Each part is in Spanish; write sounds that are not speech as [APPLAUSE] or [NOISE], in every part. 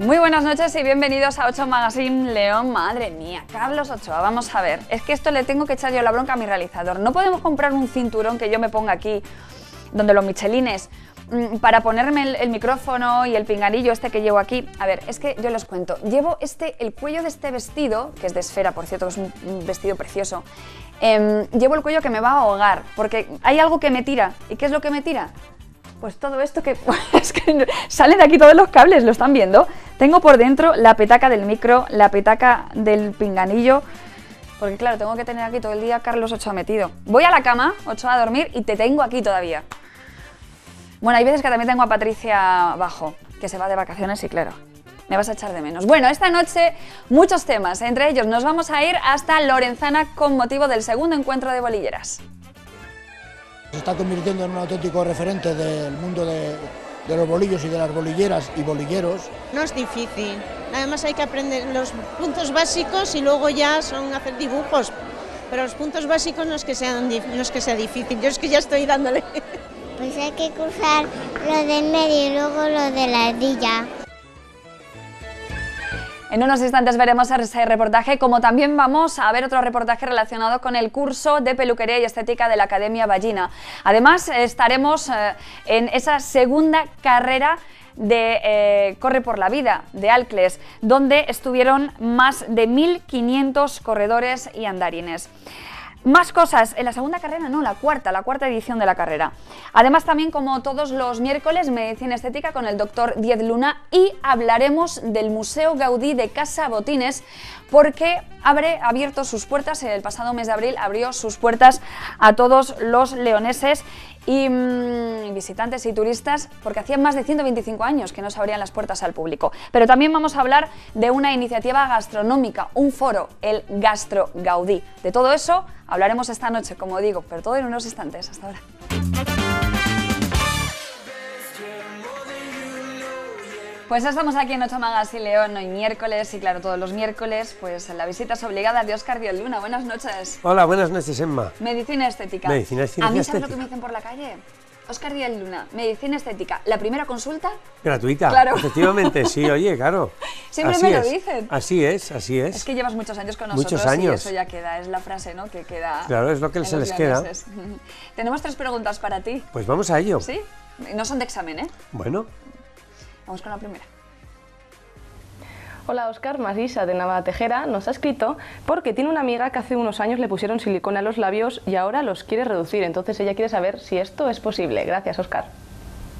Muy buenas noches y bienvenidos a 8 Magazine León. Madre mía, Carlos Ochoa, vamos a ver. Es que esto le tengo que echar yo la bronca a mi realizador. No podemos comprar un cinturón que yo me ponga aquí, donde los michelines, mm, para ponerme el, micrófono y el pinganillo este que llevo aquí. A ver, es que yo les cuento. Llevo este, el cuello de este vestido, que es de esfera, por cierto, que es un, un vestido precioso. em, llevo el cuello que me va a ahogar, porque hay algo que me tira. ¿Y qué es lo que me tira? Pues todo esto que, [LAUGHS] es que sale de aquí todos los cables, ¿lo están viendo? Tengo por dentro la petaca del micro, la petaca del pinganillo, porque claro, tengo que tener aquí todo el día Carlos Ochoa metido. Voy a la cama, Ochoa a dormir y te tengo aquí todavía. Bueno, hay veces que también tengo a Patricia abajo, que se va de vacaciones y claro, me vas a echar de menos. Bueno, esta noche muchos temas, entre ellos nos vamos a ir hasta Lorenzana con motivo del segundo encuentro de bolilleras. Se está convirtiendo en un auténtico referente del mundo de, de los bolillos y de las bolilleras y bolilleros. No es difícil, nada más hay que aprender los puntos básicos y luego ya son hacer dibujos. Pero los puntos básicos no es que sean no es que sea difícil, yo es que ya estoy dándole. Pues hay que cruzar lo del medio y luego lo de la ardilla. En unos instantes veremos ese reportaje, como también vamos a ver otro reportaje relacionado con el curso de peluquería y estética de la Academia Ballina. Además, estaremos eh, en esa segunda carrera de eh, Corre por la Vida de Alcles, donde estuvieron más de 1.500 corredores y andarines. Más cosas, en la segunda carrera, no, la cuarta, la cuarta edición de la carrera. Además, también como todos los miércoles, medicina estética con el doctor Diez Luna y hablaremos del Museo Gaudí de Casa Botines porque abre abierto sus puertas, el pasado mes de abril abrió sus puertas a todos los leoneses y mm, visitantes y turistas porque hacían más de 125 años que no se abrían las puertas al público. Pero también vamos a hablar de una iniciativa gastronómica, un foro, el Gastro Gaudí. De todo eso hablaremos esta noche, como digo, pero todo en unos instantes. Hasta ahora. Pues estamos aquí en 8 Magas y León hoy miércoles y claro, todos los miércoles pues la visita es obligada de Díaz Luna. Buenas noches. Hola, buenas noches, Emma. Medicina estética. Medicina y ¿A mí sabes lo que estética. me dicen por la calle? Óscar Díaz Luna, medicina estética. La primera consulta, Gratuita, Claro. efectivamente, sí, oye, claro. [LAUGHS] Siempre Así me lo es. dicen. Así es, así es. es que llevas muchos años con nosotros Muchos y años. eso ya queda, es la frase ¿no? que queda. Claro, es lo que se les queda. [LAUGHS] Tenemos tres preguntas para ti. Pues vamos a ello. ¿Sí? No son de examen, ¿eh? Bueno, Vamos con la primera. Hola Oscar, Masisa de Nava Tejera nos ha escrito porque tiene una amiga que hace unos años le pusieron silicona a los labios y ahora los quiere reducir. Entonces ella quiere saber si esto es posible. Gracias, Oscar.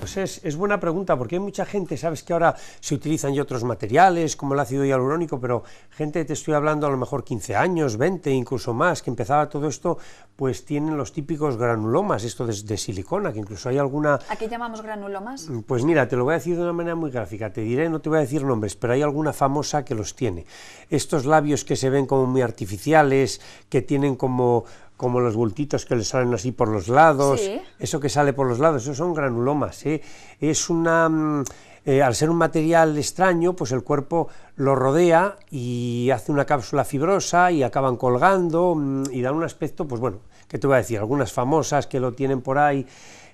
Pues es, es buena pregunta, porque hay mucha gente, sabes que ahora se utilizan ya otros materiales, como el ácido hialurónico, pero gente, te estoy hablando a lo mejor 15 años, 20, incluso más, que empezaba todo esto, pues tienen los típicos granulomas, esto de, de silicona, que incluso hay alguna ¿A qué llamamos granulomas? Pues mira, te lo voy a decir de una manera muy gráfica. Te diré, no te voy a decir nombres, pero hay alguna famosa que los tiene. Estos labios que se ven como muy artificiales, que tienen como, como los bultitos que le salen así por los lados, Sí. eso que sale por los lados, eso son granulomas. ¿eh? Es una... mm, eh, al ser un material extraño, pues el cuerpo lo rodea y hace una cápsula fibrosa y acaban colgando mm, y dan un aspecto, pues bueno, ¿qué te voy a decir? Algunas famosas que lo tienen por ahí,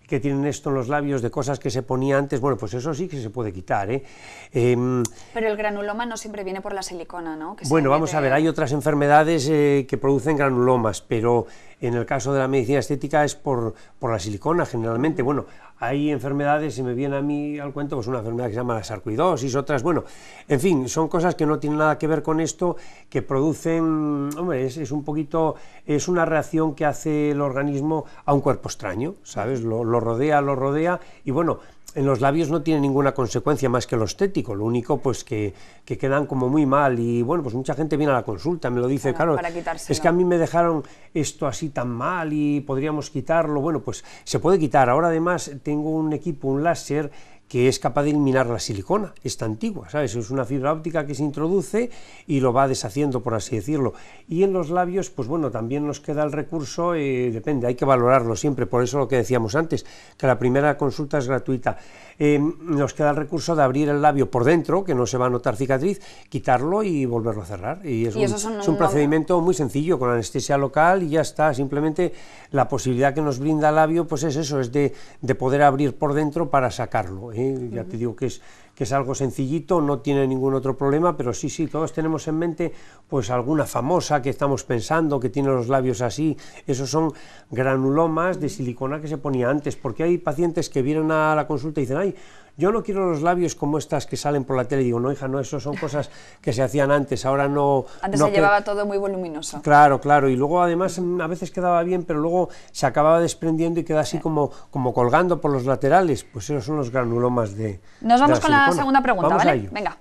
que tienen esto en los labios de cosas que se ponía antes, bueno, pues eso sí que se puede quitar. ¿eh? Em, Pero el granuloma no siempre viene por la silicona, ¿no? Que bueno, vamos a ver, hay otras enfermedades eh, que producen granulomas, pero en el caso de la medicina estética es por, por la silicona generalmente. Bueno, hay enfermedades, se me viene a mí al cuento, pues una enfermedad que se llama la sarcoidosis, otras, bueno, en fin, son cosas que no tienen nada que ver con esto, que producen, hombre, es, un poquito, es una reacción que hace el organismo a un cuerpo extraño, ¿sabes? Lo rodea, lo rodea, y bueno, en los labios no tiene ninguna consecuencia más que lo estético, lo único pues que, que quedan como muy mal y bueno, pues mucha gente viene a la consulta, me lo dice, Claro, claro, para quitárselo. es que a mí me dejaron esto así tan mal y podríamos quitarlo, bueno, pues se puede quitar, ahora además tengo un equipo, un láser que es capaz de eliminar la silicona, esta antigua, ¿sabes? Es una fibra óptica que se introduce y lo va deshaciendo, por así decirlo. Y en los labios, pues bueno, también nos queda el recurso, eh, depende, hay que valorarlo siempre, por eso lo que decíamos antes, que la primera consulta es gratuita. Eh, nos queda el recurso de abrir el labio por dentro, que no se va a notar cicatriz, quitarlo y volverlo a cerrar. Y es, Y un, es un- procedimiento muy sencillo, con anestesia local y ya está. Simplemente la posibilidad que nos brinda el labio, pues es eso, es de, de poder abrir por dentro para sacarlo. ¿eh? Ya te digo que es, que es algo sencillito, no tiene ningún otro problema, pero sí, sí, todos tenemos en mente pues alguna famosa que estamos pensando, que tiene los labios así, esos son granulomas de silicona que se ponía antes, porque hay pacientes que vienen a la consulta y dicen, ay, yo no quiero los labios como estas que salen por la tele. Digo, no, hija, no, eso son cosas que se hacían antes, ahora no... Antes no se llevaba todo muy voluminoso. Claro, claro, y luego además mm, a veces quedaba bien, pero luego se acababa desprendiendo y queda así como, como colgando por los laterales. Pues esos son los granulomas de. Nos vamos de con la segunda pregunta, Vamos a ¿vale? ello. Venga.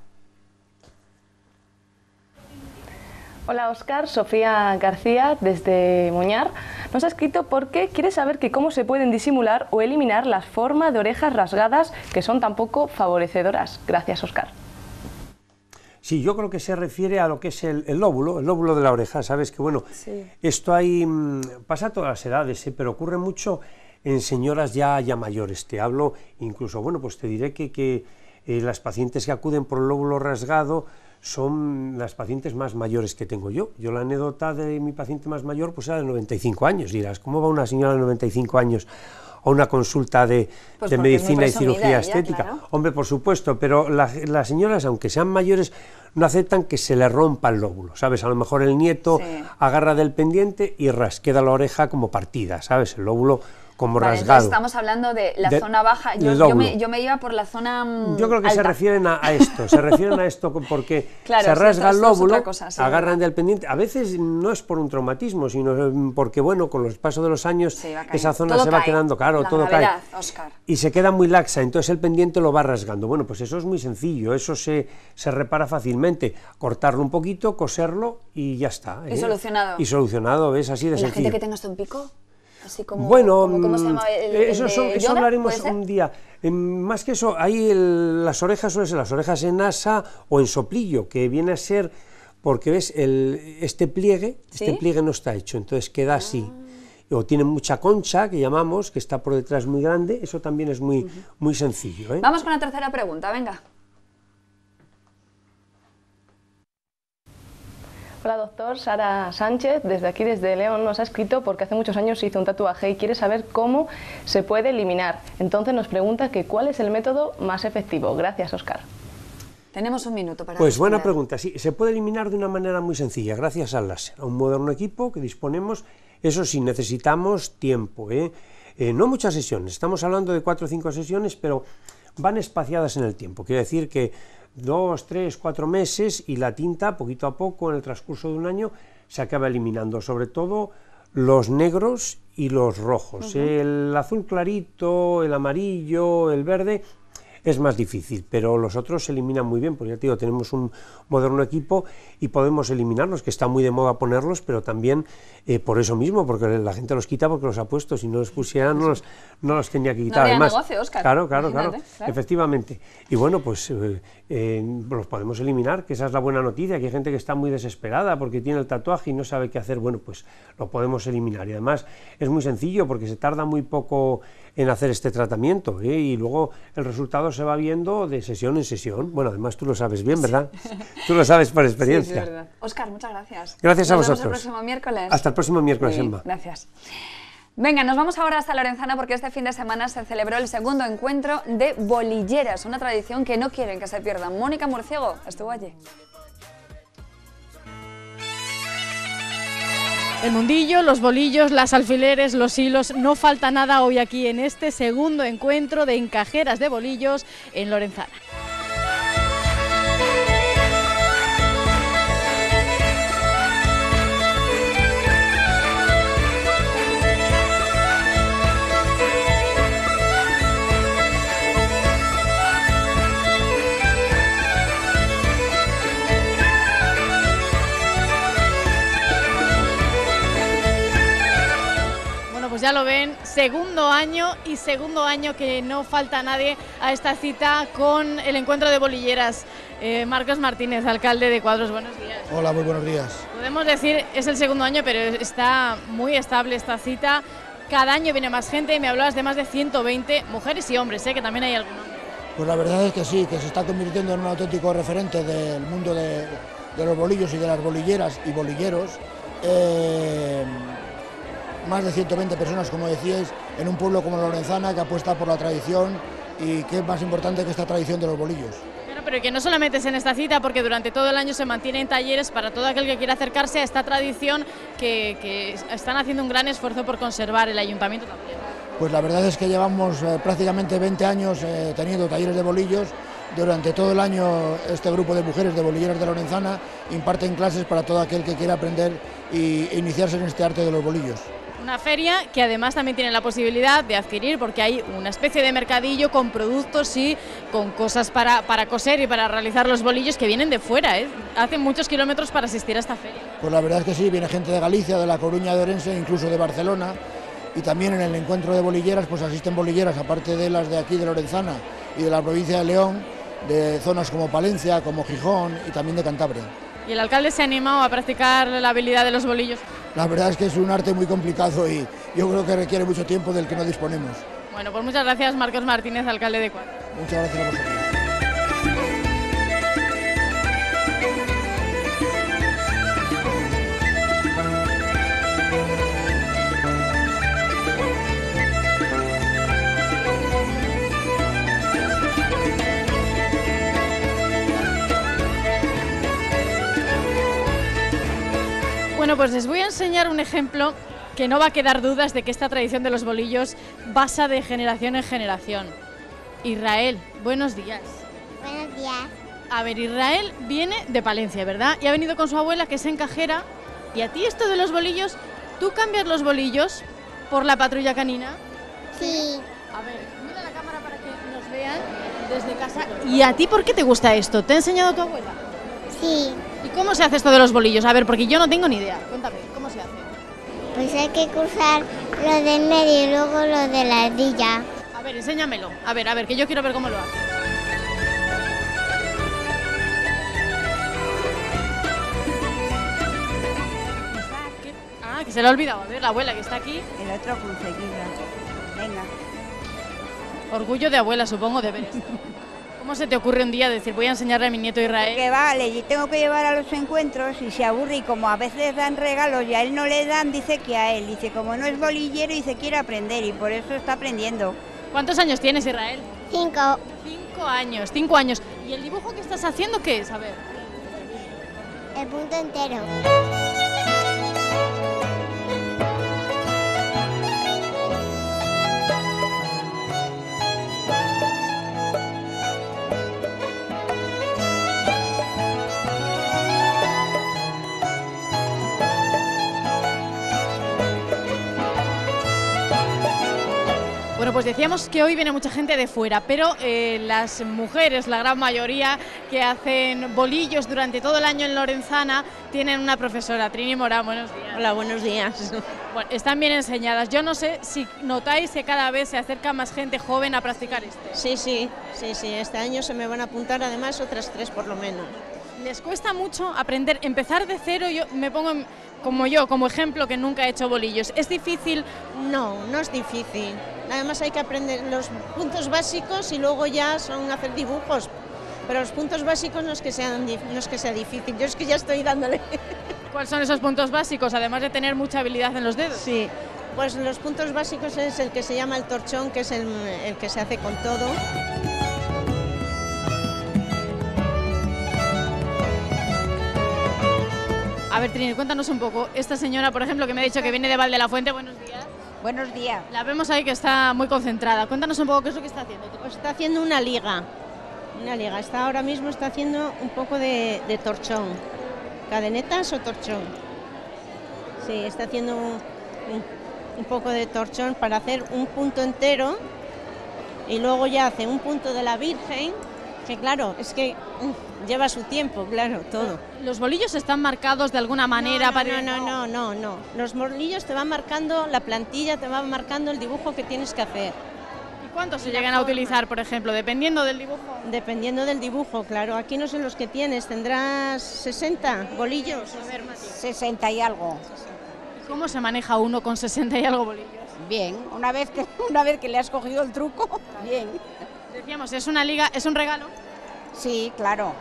Hola Oscar, Sofía García desde Moñar nos ha escrito porque quiere saber que cómo se pueden disimular o eliminar las formas de orejas rasgadas que son tan poco favorecedoras. Gracias Oscar. Sí, yo creo que se refiere a lo que es el, el lóbulo, el lóbulo de la oreja. Sabes que, bueno, esto hay, mm, pasa a todas las edades, ¿eh? pero ocurre mucho en señoras ya, ya mayores. Te hablo incluso, bueno, pues te diré que, que eh, las pacientes que acuden por el lóbulo rasgado son las pacientes más mayores que tengo yo. Yo la anécdota de mi paciente más mayor pues era de 95 años. Dirás, ¿cómo va una señora de 95 años a una consulta de, Pues de medicina y cirugía ella, estética? claro. Hombre, por supuesto, pero la- las señoras, aunque sean mayores, no aceptan que se le rompa el lóbulo, ¿sabes? A lo mejor el nieto Sí. agarra del pendiente y ras, queda la oreja como partida, ¿sabes? El lóbulo como Vale, rasgado. estamos hablando de la De- zona baja. Yo, yo me, yo me iba por la zona mm, Yo creo que se refieren a, a esto, se refieren a esto porque [LAUGHS] Claro, se rasga el lóbulo, otra cosa, sí, agarran del pendiente. A veces no es por un traumatismo, sino mm, porque, bueno, con los pasos de los años, esa zona Todo se va quedando, claro, La todo gravedad, cae. Óscar. Y se queda muy laxa, entonces el pendiente lo va rasgando. Bueno, pues eso es muy sencillo, eso se, se repara fácilmente. Cortarlo un poquito, coserlo y ya está. Y ¿eh? solucionado. Y solucionado, ¿ves? Así de ¿Y la sencillo. gente que tenga esto en pico? Así como, Bueno, como- ¿cómo se mm, llama? El, eh, el eso, son- eso hablaremos un día. Em, más que eso, hay el- las orejas suelen ser las orejas en asa o en soplillo, que viene a ser, porque ves, el, este pliegue, este ¿Sí? Ah. pliegue no está hecho, entonces queda así. O tiene mucha concha, que llamamos, que está por detrás muy grande, eso también es muy, muy sencillo. ¿eh? Vamos con la tercera pregunta, venga. Hola doctor, Sara Sánchez desde aquí, desde León, nos ha escrito porque hace muchos años se hizo un tatuaje y quiere saber cómo se puede eliminar. Entonces nos pregunta que cuál es el método más efectivo. Gracias Oscar. Tenemos un minuto para Pues buena pregunta, sí, se puede eliminar de una manera muy sencilla, gracias al láser, a un moderno equipo que disponemos, eso sí, necesitamos tiempo, ¿eh? Eh, no muchas sesiones, estamos hablando de cuatro o cinco sesiones, pero van espaciadas en el tiempo, quiere decir que dos, tres, cuatro meses y la tinta, poquito a poco, en el transcurso de un año, se acaba eliminando, sobre todo los negros y los rojos. El azul clarito, el amarillo, el verde, es más difícil, pero los otros se eliminan muy bien, porque ya te digo, tenemos un moderno equipo y podemos eliminarlos, que está muy de moda ponerlos, pero también eh, por eso mismo, porque la gente los quita porque los ha puesto, si no los pusieran no los, no los tenía que quitar. habría Además, negocio, Óscar, Claro, claro, claro. efectivamente. Y bueno, pues eh, eh, los podemos eliminar, que esa es la buena noticia, que hay gente que está muy desesperada porque tiene el tatuaje y no sabe qué hacer, bueno, pues lo podemos eliminar. Y además es muy sencillo porque se tarda muy poco en hacer este tratamiento ¿eh? y luego el resultado se va viendo de sesión en sesión. Bueno, además tú lo sabes bien, ¿verdad? Tú lo sabes por Sí, [LAUGHS] sí, experiencia. es verdad. Óscar, muchas gracias. Gracias a Nos vosotros. el próximo miércoles. Hasta el próximo miércoles, bien, Emma. Gracias. Venga, nos vamos ahora hasta Lorenzana porque este fin de semana se celebró el segundo encuentro de bolilleras, una tradición que no quieren que se pierda. Mónica Murciego estuvo allí. El mundillo, los bolillos, las alfileres, los hilos, no falta nada hoy aquí en este segundo encuentro de encajeras de bolillos en Lorenzana. Ya lo ven, segundo año y segundo año que no falta nadie a esta cita con el encuentro de bolilleras. Eh, Marcos Martínez, alcalde de Cuadros, buenos días. Hola, muy buenos días. Podemos decir, es el segundo año, pero está muy estable esta cita. Cada año viene más gente y me hablabas de más de 120 mujeres y hombres, ¿eh? que también hay algunos. Pues la verdad es que sí, que se está convirtiendo en un auténtico referente del mundo de, de los bolillos y de las bolilleras y bolilleros. Eh, más de 120 personas, como decíais, en un pueblo como Lorenzana que apuesta por la tradición y qué más importante que esta tradición de los bolillos. Claro, pero que no solamente es en esta cita, porque durante todo el año se mantienen talleres para todo aquel que quiera acercarse a esta tradición que, que están haciendo un gran esfuerzo por conservar el ayuntamiento también. Pues la verdad es que llevamos eh, prácticamente 20 años eh, teniendo talleres de bolillos. Durante todo el año este grupo de mujeres de bolilleras de Lorenzana imparten clases para todo aquel que quiera aprender e iniciarse en este arte de los bolillos. Una feria que además también tiene la posibilidad de adquirir, porque hay una especie de mercadillo con productos y con cosas para, para coser y para realizar los bolillos que vienen de fuera. ¿eh? Hacen muchos kilómetros para asistir a esta feria. Pues la verdad es que sí, viene gente de Galicia, de La Coruña de Orense, incluso de Barcelona. Y también en el encuentro de bolilleras, pues asisten bolilleras, aparte de las de aquí de Lorenzana y de la provincia de León, de zonas como Palencia, como Gijón y también de Cantabria. Y el alcalde se ha animado a practicar la habilidad de los bolillos. La verdad es que es un arte muy complicado y yo creo que requiere mucho tiempo del que no disponemos. Bueno, pues muchas gracias Marcos Martínez, alcalde de Cuadra. Muchas gracias a vosotros. Bueno, pues les voy a enseñar un ejemplo que no va a quedar dudas de que esta tradición de los bolillos pasa de generación en generación. Israel, buenos días. Buenos días. A ver, Israel viene de Palencia, ¿verdad? Y ha venido con su abuela, que es encajera. Y a ti esto de los bolillos, ¿tú cambias los bolillos por la patrulla canina? Sí, A ver, mira la cámara para que nos vean desde casa. ¿Y a ti por qué te gusta esto? ¿Te ha enseñado tu abuela? sí. ¿Y cómo se hace esto de los bolillos? A ver, porque yo no tengo ni idea. Cuéntame, ¿cómo se hace? Pues hay que cruzar lo del medio y luego lo de la ardilla. A ver, enséñamelo. A ver, a ver, que yo quiero ver cómo lo haces. Ah, que se le ha olvidado. A ver, la abuela que está aquí. El otro conseguirla. Venga. Orgullo de abuela, supongo, de ver esto. [LAUGHS] ¿Cómo se te ocurre un día decir, voy a enseñarle a mi nieto Israel? Que vale, y tengo que llevar a los encuentros y se aburre y como a veces dan regalos y a él no le dan, dice que a él. Dice, como no es bolillero, dice, quiere aprender y por eso está aprendiendo. ¿Cuántos años tienes, Israel? Cinco. Cinco años, cinco años. ¿Y el dibujo que estás haciendo qué es? A ver. El punto entero. Bueno, pues decíamos que hoy viene mucha gente de fuera, pero eh, las mujeres, la gran mayoría que hacen bolillos durante todo el año en Lorenzana, tienen una profesora, Trini Morán, buenos días. Hola, buenos días. Bueno, están bien enseñadas. Yo no sé si notáis que cada vez se acerca más gente joven a practicar esto. Sí, sí, sí, sí. Este año se me van a apuntar además otras tres por lo menos. Les cuesta mucho aprender, empezar de cero. Yo me pongo en- como yo, como ejemplo, que nunca he hecho bolillos. Es difícil. No, no es difícil. Además hay que aprender los puntos básicos y luego ya son hacer dibujos. Pero los puntos básicos no es que sean no es que sea difícil. Yo es que ya estoy dándole. [LAUGHS] ¿Cuáles son esos puntos básicos, además de tener mucha habilidad en los dedos? Sí. Pues los puntos básicos es el que se llama el torchón, que es el, el que se hace con todo. A ver, Trini, cuéntanos un poco. Esta señora, por ejemplo, que me ha dicho que viene de Valde la Fuente, buenos días. Buenos días. La vemos ahí que está muy concentrada. Cuéntanos un poco qué es lo que está haciendo. Pues está haciendo una liga. Una liga. Está ahora mismo está haciendo un poco de, de torchón. ¿Cadenetas o torchón? Sí, está haciendo un, un- un poco de torchón para hacer un punto entero y luego ya hace un punto de la Virgen, que claro, es que lleva su tiempo, claro, todo. ¿Los bolillos están marcados de alguna manera no, para.? no, no, no, no, no. Los morlillos te van marcando, la plantilla te va marcando el dibujo que tienes que hacer. ¿Y cuántos se llegan a utilizar, por ejemplo, dependiendo del dibujo? Dependiendo del dibujo, claro. Aquí no sé los que tienes, tendrás 60 bolillos. 60 y algo. ¿Cómo se maneja uno con 60 y algo bolillos? Bien, una vez que, [LAUGHS] una vez que le has cogido el truco, bien. Decíamos, es una liga, es un regalo. Sí, claro.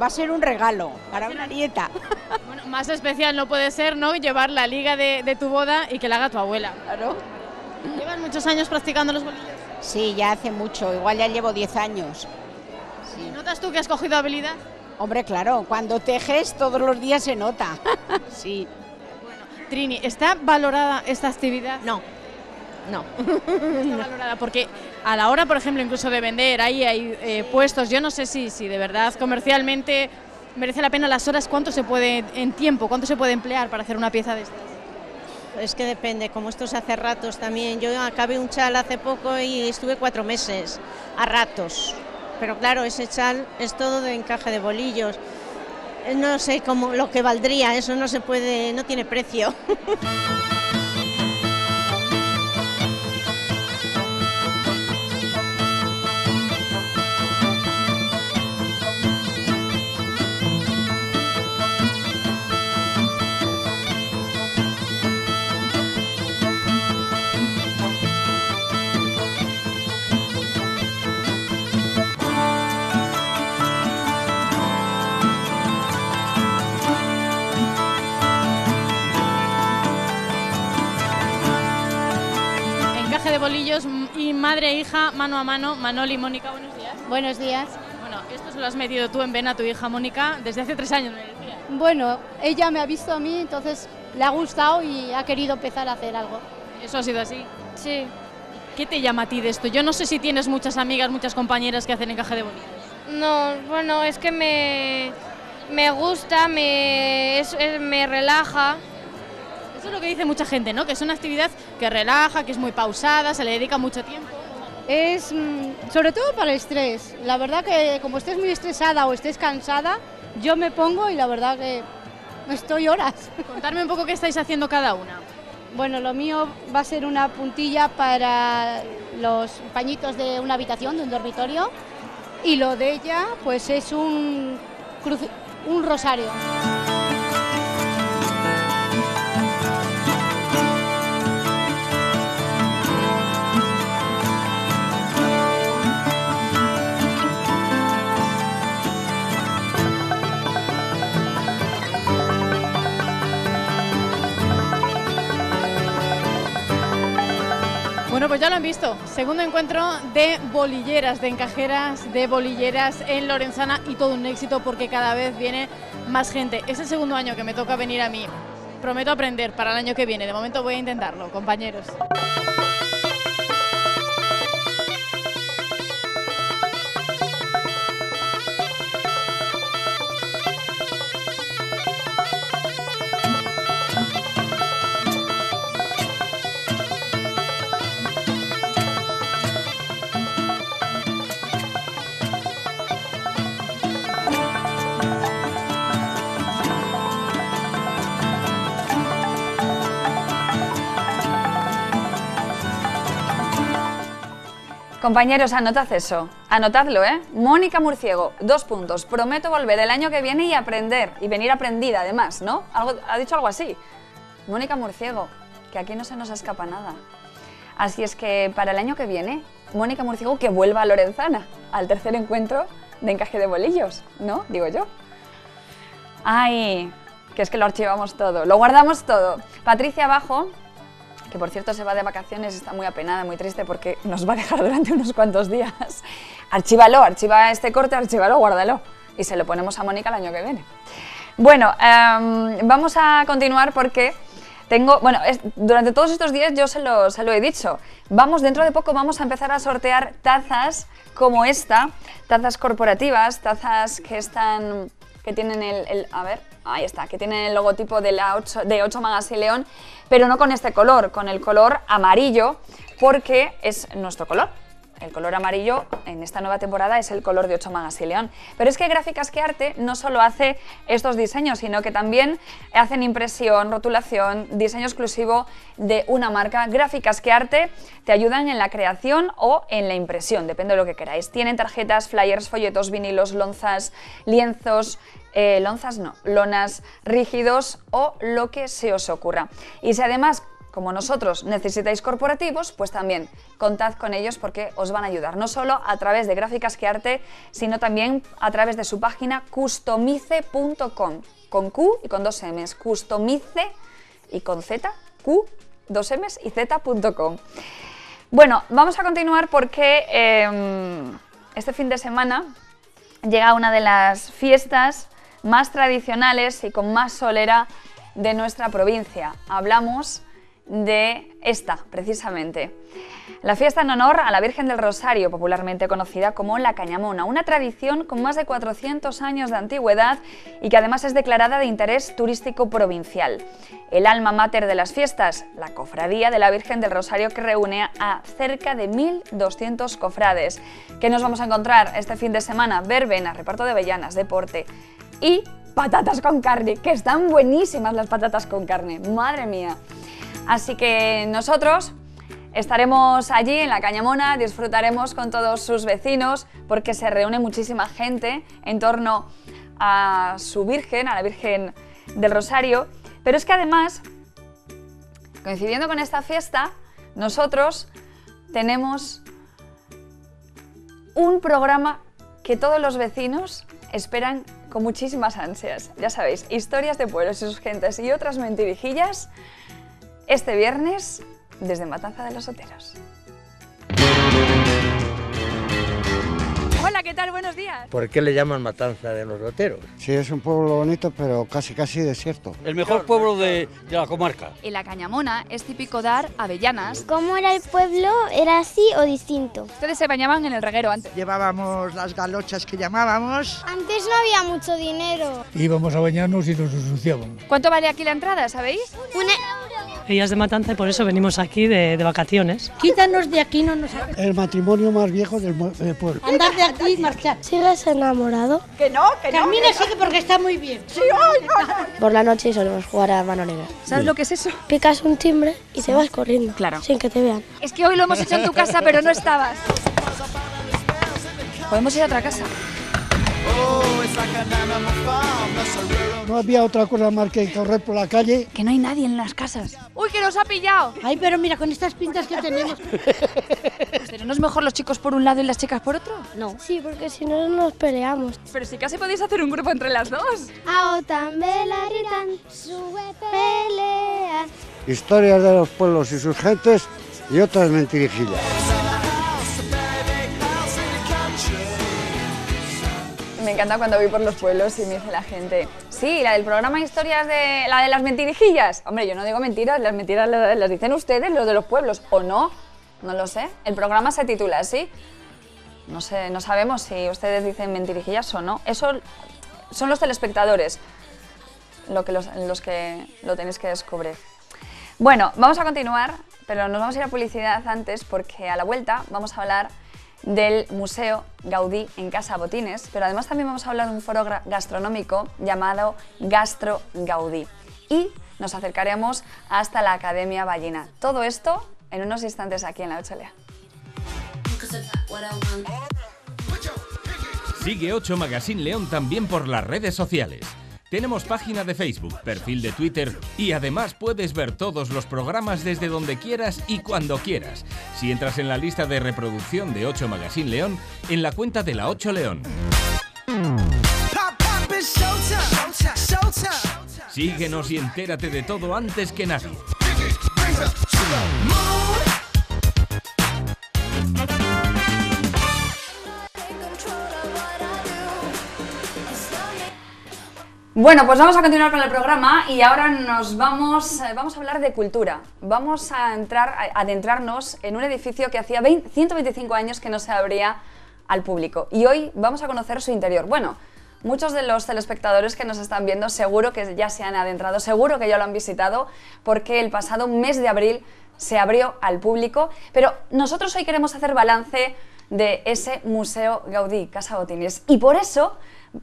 Va a ser un regalo para una nieta. [LAUGHS] Bueno, más especial no puede ser, ¿no? Llevar la liga de, de tu boda y que la haga tu abuela. Claro. ¿Llevan muchos años practicando los bolillos? Sí, ya hace mucho, igual ya llevo 10 años. ¿Y ¿Notas tú que has cogido habilidad? Hombre, claro, cuando tejes todos los días se nota. [LAUGHS] sí. Trini, ¿está valorada esta actividad? No, no. Valorada porque a la hora, por ejemplo, incluso de vender, ahí hay eh, puestos, yo no sé si, si de verdad comercialmente merece la pena las horas, cuánto se puede, en tiempo, cuánto se puede emplear para hacer una pieza de estas. Es que depende, como esto se hace ratos también. Yo acabé un chal hace poco y estuve cuatro meses, a ratos. Pero claro, ese chal es todo de encaje de bolillos. Eh, No sé cómo lo que valdría, eso no se puede, no tiene precio. [LAUGHS] madre e hija, mano a mano, Manoli y Mónica, buenos días. Buenos días. Bueno, esto se lo has metido tú en vena a tu hija Mónica desde hace tres años, me decía. Bueno, ella me ha visto a mí, entonces le ha gustado y ha querido empezar a hacer algo. ¿Eso ha sido así? Sí. ¿Qué te llama a ti de esto? Yo no sé si tienes muchas amigas, muchas compañeras que hacen encaje de bolillos. No, bueno, es que me, me gusta, me, es- es- me relaja. Eso es lo que dice mucha gente, ¿no? Que es una actividad que relaja, que es muy pausada, se le dedica mucho tiempo. Es mm, sobre todo para el estrés. La verdad que como estés muy estresada o estés cansada, yo me pongo y la verdad que estoy horas. [LAUGHS] Contarme un poco qué estáis haciendo cada una. Bueno, lo mío va a ser una puntilla para los pañitos de una habitación, de un dormitorio, y lo de ella pues es un, un rosario. Bueno, pues ya lo han visto. Segundo encuentro de bolilleras, de encajeras, de bolilleras en Lorenzana y todo un éxito porque cada vez viene más gente. Es el segundo año que me toca venir a mí. Prometo aprender para el año que viene. De momento voy a intentarlo, compañeros. Compañeros, anotad eso, anotadlo, ¿eh? Mónica Murciego, dos puntos. Prometo volver el año que viene y aprender, y venir aprendida además, ¿no? Algo, ha dicho algo así. Mónica Murciego, que aquí no se nos escapa nada. Así es que para el año que viene, Mónica Murciego que vuelva a Lorenzana, al tercer encuentro de encaje de bolillos, ¿no? Digo yo. Ay, que es que lo archivamos todo, lo guardamos todo. Patricia Abajo, que por cierto se va de vacaciones, está muy apenada, muy triste porque nos va a dejar durante unos cuantos días. [LAUGHS] Archívalo, archiva este corte, archívalo, guárdalo y se lo ponemos a Mónica el año que viene. Bueno, em, vamos a continuar porque tengo, bueno, durante todos estos días yo se lo, se lo he dicho. Vamos, dentro de poco vamos a empezar a sortear tazas como esta, tazas corporativas, tazas que están, que tienen el, a ver, ahí está, que tienen el logotipo de la 8, de 8 Magas y León, pero no con este color, con el color amarillo, porque es nuestro color. El color amarillo en esta nueva temporada es el color de 8 Magas y León. Pero es que Gráficas que Arte no solo hace estos diseños, sino que también hacen impresión, rotulación, diseño exclusivo de una marca. Gráficas que Arte te ayudan en la creación o en la impresión, depende de lo que queráis. Tienen tarjetas, flyers, folletos, vinilos, lonzas, lienzos, eh, lonzas no, lonas rígidos o lo que se os ocurra. Y si además como nosotros necesitáis corporativos, pues también contad con ellos porque os van a ayudar, no solo a través de Gráficas que Arte, sino también a través de su página customice.com, con Q y con dos M's, customice y con Z, Q, dos M's y Z.com. Bueno, vamos a continuar porque em, este fin de semana llega una de las fiestas más tradicionales y con más solera de nuestra provincia. Hablamos de esta, precisamente. La fiesta en honor a la Virgen del Rosario, popularmente conocida como la Cañamona, una tradición con más de 400 años de antigüedad y que además es declarada de interés turístico provincial. El alma mater de las fiestas, la Cofradía de la Virgen del Rosario que reúne a cerca de 1.200 cofrades. ¿Qué nos vamos a encontrar este fin de semana? Verbena, reparto de avellanas, deporte y patatas con carne, que están buenísimas las patatas con carne, madre mía. Así que nosotros estaremos allí en la Cañamona, disfrutaremos con todos sus vecinos porque se reúne muchísima gente en torno a su Virgen, a la Virgen del Rosario. Pero es que además, coincidiendo con esta fiesta, nosotros tenemos un programa que todos los vecinos esperan con muchísimas ansias. Ya sabéis, historias de pueblos y sus gentes y otras mentirijillas este viernes desde Matanza de los Oteros. Hola, ¿qué tal? Buenos días. ¿Por qué le llaman Matanza de los Oteros? Sí, es un pueblo bonito, pero casi casi desierto. El mejor pueblo de, de la comarca. En la Cañamona es típico dar avellanas. ¿Cómo era el pueblo? ¿Era así o distinto? Ustedes se bañaban en el reguero antes. Llevábamos las galochas que llamábamos. Antes no había mucho dinero. Íbamos a bañarnos y nos ensuciábamos. ¿Cuánto vale aquí la entrada, sabéis? Una... Ella es de Matanza y por eso venimos aquí de, de vacaciones. Quítanos de aquí, no nos... El matrimonio más viejo del, del pueblo. Andar de aquí y marchar. ¿Sigues enamorado? Que no, que no. Camina sigue porque está muy bien. Sí, ay, no, no. Por la noche solemos jugar a mano negra. ¿Sabes lo que es eso? Picas un timbre y te vas corriendo. Claro. Sin que te vean. Es que hoy lo hemos hecho en tu casa, pero no estabas. Podemos ir a otra casa. No había otra cosa más que correr por la calle. Que no hay nadie en las casas. ¡Uy, que nos ha pillado! Ay, pero mira, con estas pintas que tenemos. [LAUGHS] ¿Pero no es mejor los chicos por un lado y las chicas por otro? No. Sí, porque si no nos peleamos. Pero si casi podéis hacer un grupo entre las dos. Ao també la ritan, sube pelea. Historias de los pueblos y sus gentes y otras mentirijillas. Me encanta cuando voy por los pueblos y me dice la gente, sí, la del programa Historias de la de las mentirijillas. Hombre, yo no digo mentiras, las mentiras la- las dicen ustedes, los de los pueblos, o no, no lo sé. El programa se titula así. No sé, no sabemos si ustedes dicen mentirijillas o no. Eso son los telespectadores lo que los, los que lo tenéis que descubrir. Bueno, vamos a continuar, pero nos vamos a ir a publicidad antes porque a la vuelta vamos a hablar del Museo Gaudí en Casa Botines, pero además también vamos a hablar de un foro gastronómico llamado Gastro Gaudí. Y nos acercaremos hasta la Academia Ballina. Todo esto en unos instantes aquí en la Ocholea. Sigue 8 Magazine León también por las redes sociales. Tenemos página de Facebook, perfil de Twitter y además puedes ver todos los programas desde donde quieras y cuando quieras. Si entras en la lista de reproducción de 8 Magazine León, en la cuenta de la 8 León. Síguenos y entérate de todo antes que nadie. Bueno, pues vamos a continuar con el programa y ahora nos vamos, eh, vamos a hablar de cultura. Vamos a entrar, a adentrarnos en un edificio que hacía 20 125 años que no se abría al público y hoy vamos a conocer su interior. Bueno, muchos de los telespectadores que nos están viendo seguro que ya se han adentrado, seguro que ya lo han visitado porque el pasado mes de abril se abrió al público, pero nosotros hoy queremos hacer balance de ese Museo Gaudí, Casa Botines. Y por eso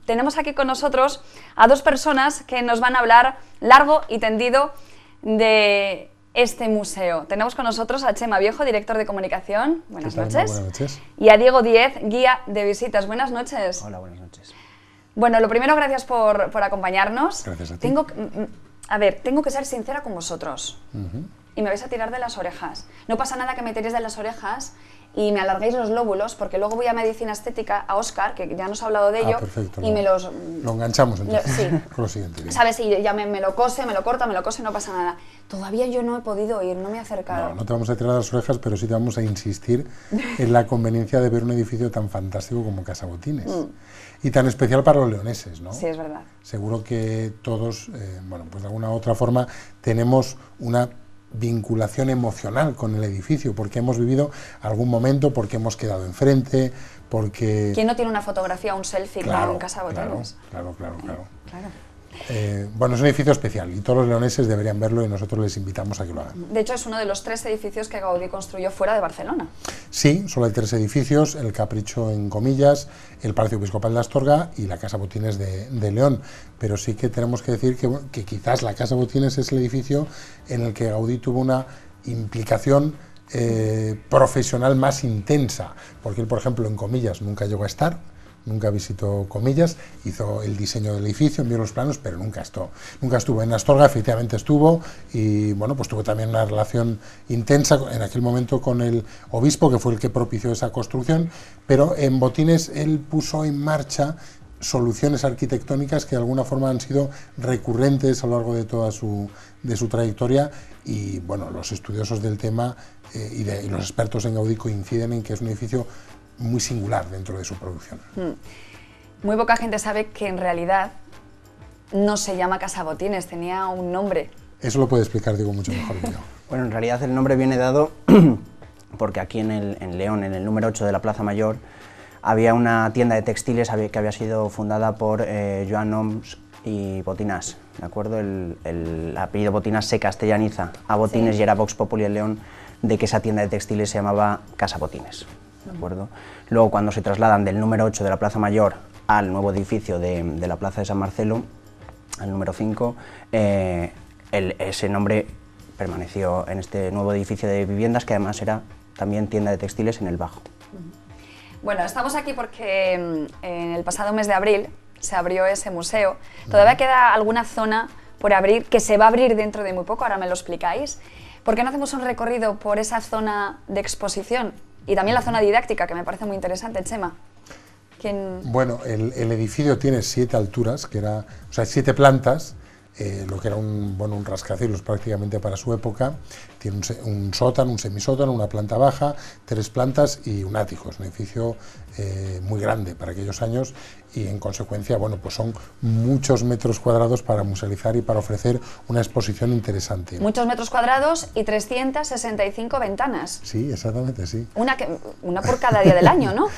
tenemos aquí con nosotros a dos personas que nos van a hablar largo y tendido de este museo. Tenemos con nosotros a Chema Viejo, director de comunicación. Buenas noches. Buenas noches. Y a Diego Diez, guía de visitas. Buenas noches. Hola, buenas noches. Bueno, lo primero, gracias por, por acompañarnos. Gracias a ti. Tengo, que- mm, mm, a ver, tengo que ser sincera con vosotros y me vais a tirar de las orejas. No pasa nada que me tiréis de las orejas y me alargáis los lóbulos, porque luego voy a medicina estética, a Oscar, que ya nos ha hablado de Ah, ello, perfecto, y lo- me los... Lo enganchamos Lo- entonces sí. [LAUGHS] con lo siguiente. bien. ¿Sabes? Y ya me, me lo cose, me lo corta, me lo cose, no pasa nada. Todavía yo no he podido ir, no me he acercado. No, no te vamos a tirar las orejas, pero sí te vamos a insistir [LAUGHS] en la conveniencia de ver un edificio tan fantástico como Casa Botines. Mm. Y tan especial para los leoneses, ¿no? Sí, es verdad. Seguro que todos, eh, bueno, pues de alguna u otra forma tenemos una vinculación emocional con el edificio, porque hemos vivido algún momento, porque hemos quedado enfrente, porque... ¿Quién no tiene una fotografía, un selfie Claro, con Casa claro, claro, claro, claro. Claro. Eh, bueno, es un edificio especial y todos los leoneses deberían verlo y nosotros les invitamos a que lo hagan. De hecho, es uno de los tres edificios que Gaudí construyó fuera de Barcelona. Sí, solo hay tres edificios, el Capricho en comillas, el Palacio Episcopal de Astorga y la Casa Botines de, de León. Pero sí que tenemos que decir que quizás la Casa Botines es el edificio en el que Gaudí tuvo una implicación eh, profesional más intensa, porque él, por ejemplo, en comillas nunca llegó a estar, nunca visitó comillas, hizo el diseño del edificio, envió los planos, pero nunca estuvo. Nunca estuvo en Astorga, efectivamente estuvo, y bueno, pues tuvo también una relación intensa en aquel momento con el obispo, que fue el que propició esa construcción, pero en Botines él puso en marcha soluciones arquitectónicas que de alguna forma han sido recurrentes a lo largo de toda su, de su trayectoria y bueno, los estudiosos del tema eh, y, de- y los expertos en Gaudí coinciden en que es un edificio muy singular dentro de su producción. Hmm. Muy poca gente sabe que en realidad no se llama Casa Botines, tenía un nombre. Eso lo puede explicar Diego mucho mejor que yo. [LAUGHS] Bueno, en realidad el nombre viene dado [CLEARS THROAT] porque aquí en, el- en León, en el número 8 de la Plaza Mayor, había una tienda de textiles que había sido fundada por eh, Joan Oms y Botinas, ¿de acuerdo? El, el apellido Botinas se castellaniza a Botines Sí. y era Vox Populi en León de que esa tienda de textiles se llamaba Casa Botines, ¿de acuerdo? Luego cuando se trasladan del número 8 de la Plaza Mayor al nuevo edificio de, de la Plaza de San Marcelo, al número 5, eh, el- ese nombre permaneció en este nuevo edificio de viviendas que además era también tienda de textiles en el Bajo. Bueno, estamos aquí porque mm, en el pasado mes de abril se abrió ese museo. Todavía queda alguna zona por abrir que se va a abrir dentro de muy poco, ahora me lo explicáis. ¿Por qué no hacemos un recorrido por esa zona de exposición y también la zona didáctica, que me parece muy interesante, Chema? ¿Quién... Bueno, el, edificio tiene siete alturas, que era, o sea, siete plantas, eh, lo que era un, bueno, un rascacielos prácticamente para su época. Tiene un, un sótano, un semisótano, una planta baja, tres plantas y un ático. Es un edificio eh, muy grande para aquellos años y en consecuencia, bueno, pues son muchos metros cuadrados para musealizar y para ofrecer una exposición interesante. Muchos metros cuadrados y 365 ventanas. Sí, exactamente, sí. Una, que, una por cada día del año, ¿no? [LAUGHS]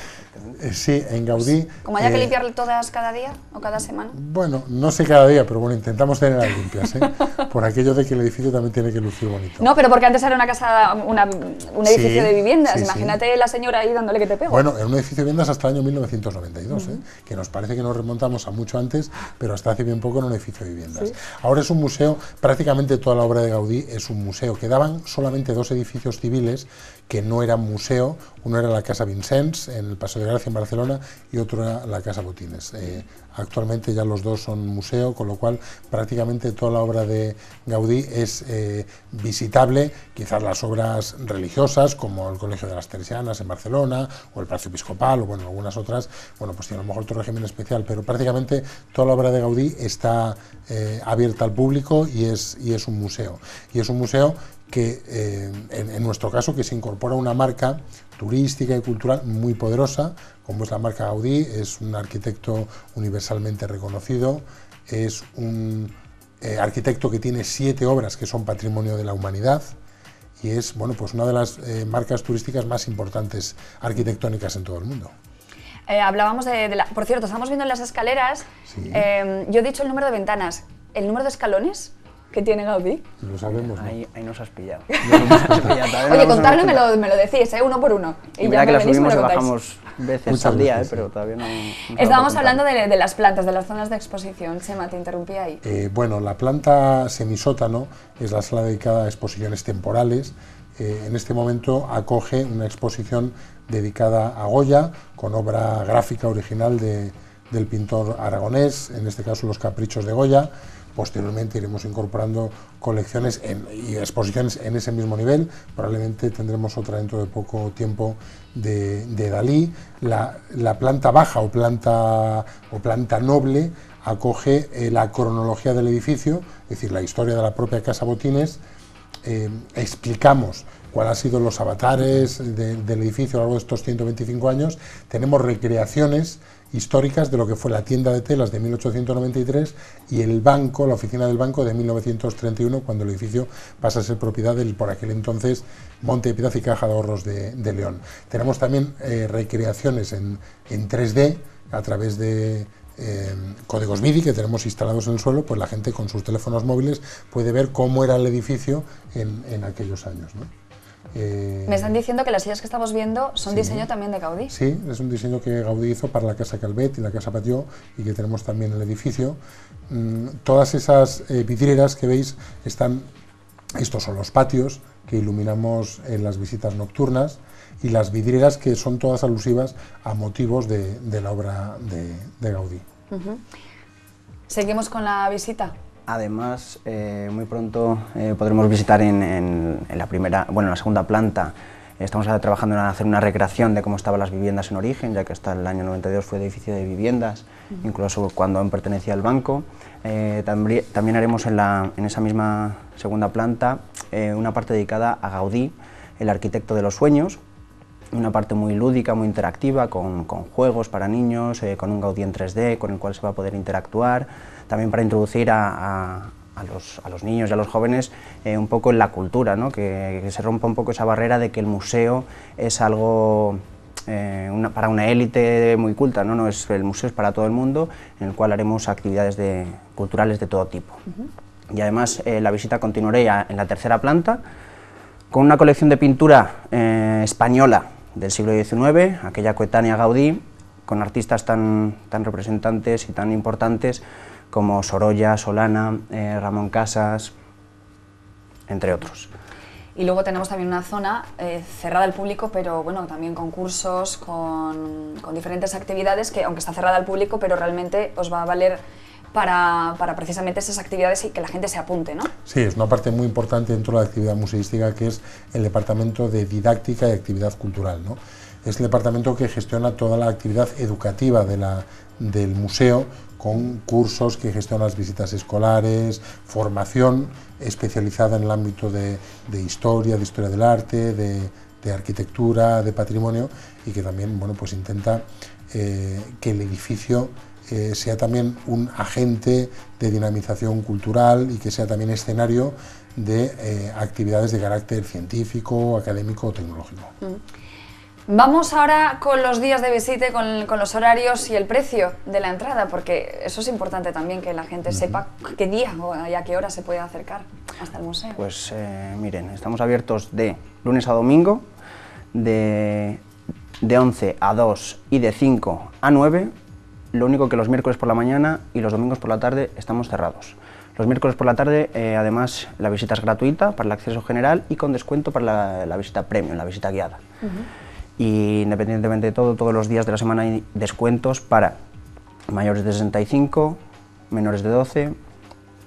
Eh, sí, en Gaudí. Como haya que eh, limpiarle todas cada día o cada semana. Bueno, no sé cada día, pero bueno, intentamos tenerlas limpias, ¿eh? [LAUGHS] por aquello de que el edificio también tiene que lucir bonito. No, pero porque antes era una casa, una- un edificio Sí, de viviendas. sí, sí. Imagínate la señora ahí dándole que te pego. Bueno, era un edificio de viviendas hasta el año 1992, ¿eh? que nos parece que nos remontamos a mucho antes, pero hasta hace bien poco era un edificio de viviendas. Sí. Ahora es un museo, prácticamente toda la obra de Gaudí es un museo. Quedaban solamente dos edificios civiles que no eran museo, uno era la Casa Vicens en el Paseo de Gracia en Barcelona y otro era la Casa Botines. Eh, actualmente ya los dos son museo, con lo cual prácticamente toda la obra de Gaudí es eh, visitable, quizás las obras religiosas como el Colegio de las Teresianas en Barcelona o el Palacio Episcopal o bueno, algunas otras, bueno, pues tiene a lo mejor otro régimen especial, pero prácticamente toda la obra de Gaudí está eh, abierta al público y es, y es un museo. Y es un museo que eh, en, en nuestro caso que se incorpora una marca turística y cultural muy poderosa, como es la marca Gaudí, es un arquitecto universalmente reconocido, es un eh, arquitecto que tiene siete obras que son patrimonio de la humanidad y es bueno, pues una de las eh, marcas turísticas más importantes arquitectónicas en todo el mundo. Hablábamos de, de la... Por cierto, estamos viendo en las escaleras. yo he dicho el número de ventanas. ¿El número de escalones que tiene Gaudí? Lo sabemos. Ahí, ahí nos has pillado. No nos has pillado, [LAUGHS] todavía no Oye, hemos me lo, me lo decís, ¿eh? uno por uno. Y, ya mira que la y subimos y bajamos veces Muchas al día, veces, ¿eh? pero todavía no... no Estábamos hablando de, de las plantas, de las zonas de exposición. Chema, te interrumpí ahí. Eh, bueno, la planta semisótano es la sala dedicada a exposiciones temporales. Eh, en este momento acoge una exposición dedicada a Goya, con obra gráfica original de, del pintor aragonés, en este caso los caprichos de Goya, Posteriormente iremos incorporando colecciones y exposiciones en ese mismo nivel. Probablemente tendremos otra dentro de poco tiempo de, Dalí. La, planta baja o planta, o planta noble acoge eh, la cronología del edificio, es decir, la historia de la propia Casa Botines. Eh, explicamos cuáles han sido los avatares del edificio a lo largo de estos 125 años. Tenemos recreaciones históricas de lo que fue la tienda de telas de 1893 y el banco, la oficina del banco de 1931, cuando el edificio pasa a ser propiedad del por aquel entonces Monte de Piedad y Caja de Ahorros de, León. Tenemos también eh, recreaciones en, 3D a través de eh, códigos MIDI que tenemos instalados en el suelo, pues la gente con sus teléfonos móviles puede ver cómo era el edificio en, en aquellos años. ¿no? Eh, Me están diciendo que las sillas que estamos viendo son diseño también de Gaudí. Sí, es un diseño que Gaudí hizo para la Casa Calvet y la Casa Patió y que tenemos también en el edificio. Mm, todas esas eh, vidrieras que veis están, estos son los patios que iluminamos en las visitas nocturnas y las vidrieras que son todas alusivas a motivos de, la obra de, Gaudí. Seguimos con la visita. Además, eh, muy pronto eh, podremos visitar en, la primera, bueno, en la segunda planta. Estamos trabajando en hacer una recreación de cómo estaban las viviendas en origen, ya que hasta el año 92 fue edificio de viviendas, incluso cuando aún pertenecía al banco. Eh, también, haremos en, esa misma segunda planta una parte dedicada a Gaudí, el arquitecto de los sueños, una parte muy lúdica, muy interactiva, con, juegos para niños, con un Gaudí en 3D, con el cual se va a poder interactuar también para introducir a, los, niños y a los jóvenes eh, un poco en la cultura, que, se rompa un poco esa barrera de que el museo es algo eh, para una élite muy culta, ¿no? es, el museo es para todo el mundo, en el cual haremos actividades culturales de todo tipo. Y además eh, la visita continuará en la tercera planta con una colección de pintura española del siglo XIX, aquella coetánea Gaudí, con artistas tan, tan representantes y tan importantes como Sorolla, Solana, eh, Ramón Casas, entre otros. Y luego tenemos también una zona eh, cerrada al público, pero bueno, también con cursos, con, diferentes actividades que, aunque está cerrada al público, pero realmente os va a valer para, para, precisamente esas actividades y que la gente se apunte, ¿no? Sí, es una parte muy importante dentro de la actividad museística que es el departamento de didáctica y actividad cultural, ¿no? Es el departamento que gestiona toda la actividad educativa de la, del museo con cursos que gestionan las visitas escolares, formación especializada en el ámbito de, historia, de historia del arte, de, arquitectura, de patrimonio y que también bueno, pues intenta eh, que el edificio eh, sea también un agente de dinamización cultural y que sea también escenario de eh, actividades de carácter científico, académico o tecnológico. Mm. Vamos ahora con los días de visita, con, con, los horarios y el precio de la entrada, porque eso es importante también, que la gente sepa qué día y a qué hora se puede acercar hasta el museo. Pues eh, miren, estamos abiertos de lunes a domingo, de, de 11 a 2 y de 5 a 9. Lo único que los miércoles por la mañana y los domingos por la tarde estamos cerrados. Los miércoles por la tarde, eh, además, la visita es gratuita para el acceso general y con descuento para la, visita premium, la visita guiada y independientemente de todo, todos los días de la semana hay descuentos para mayores de 65, menores de 12,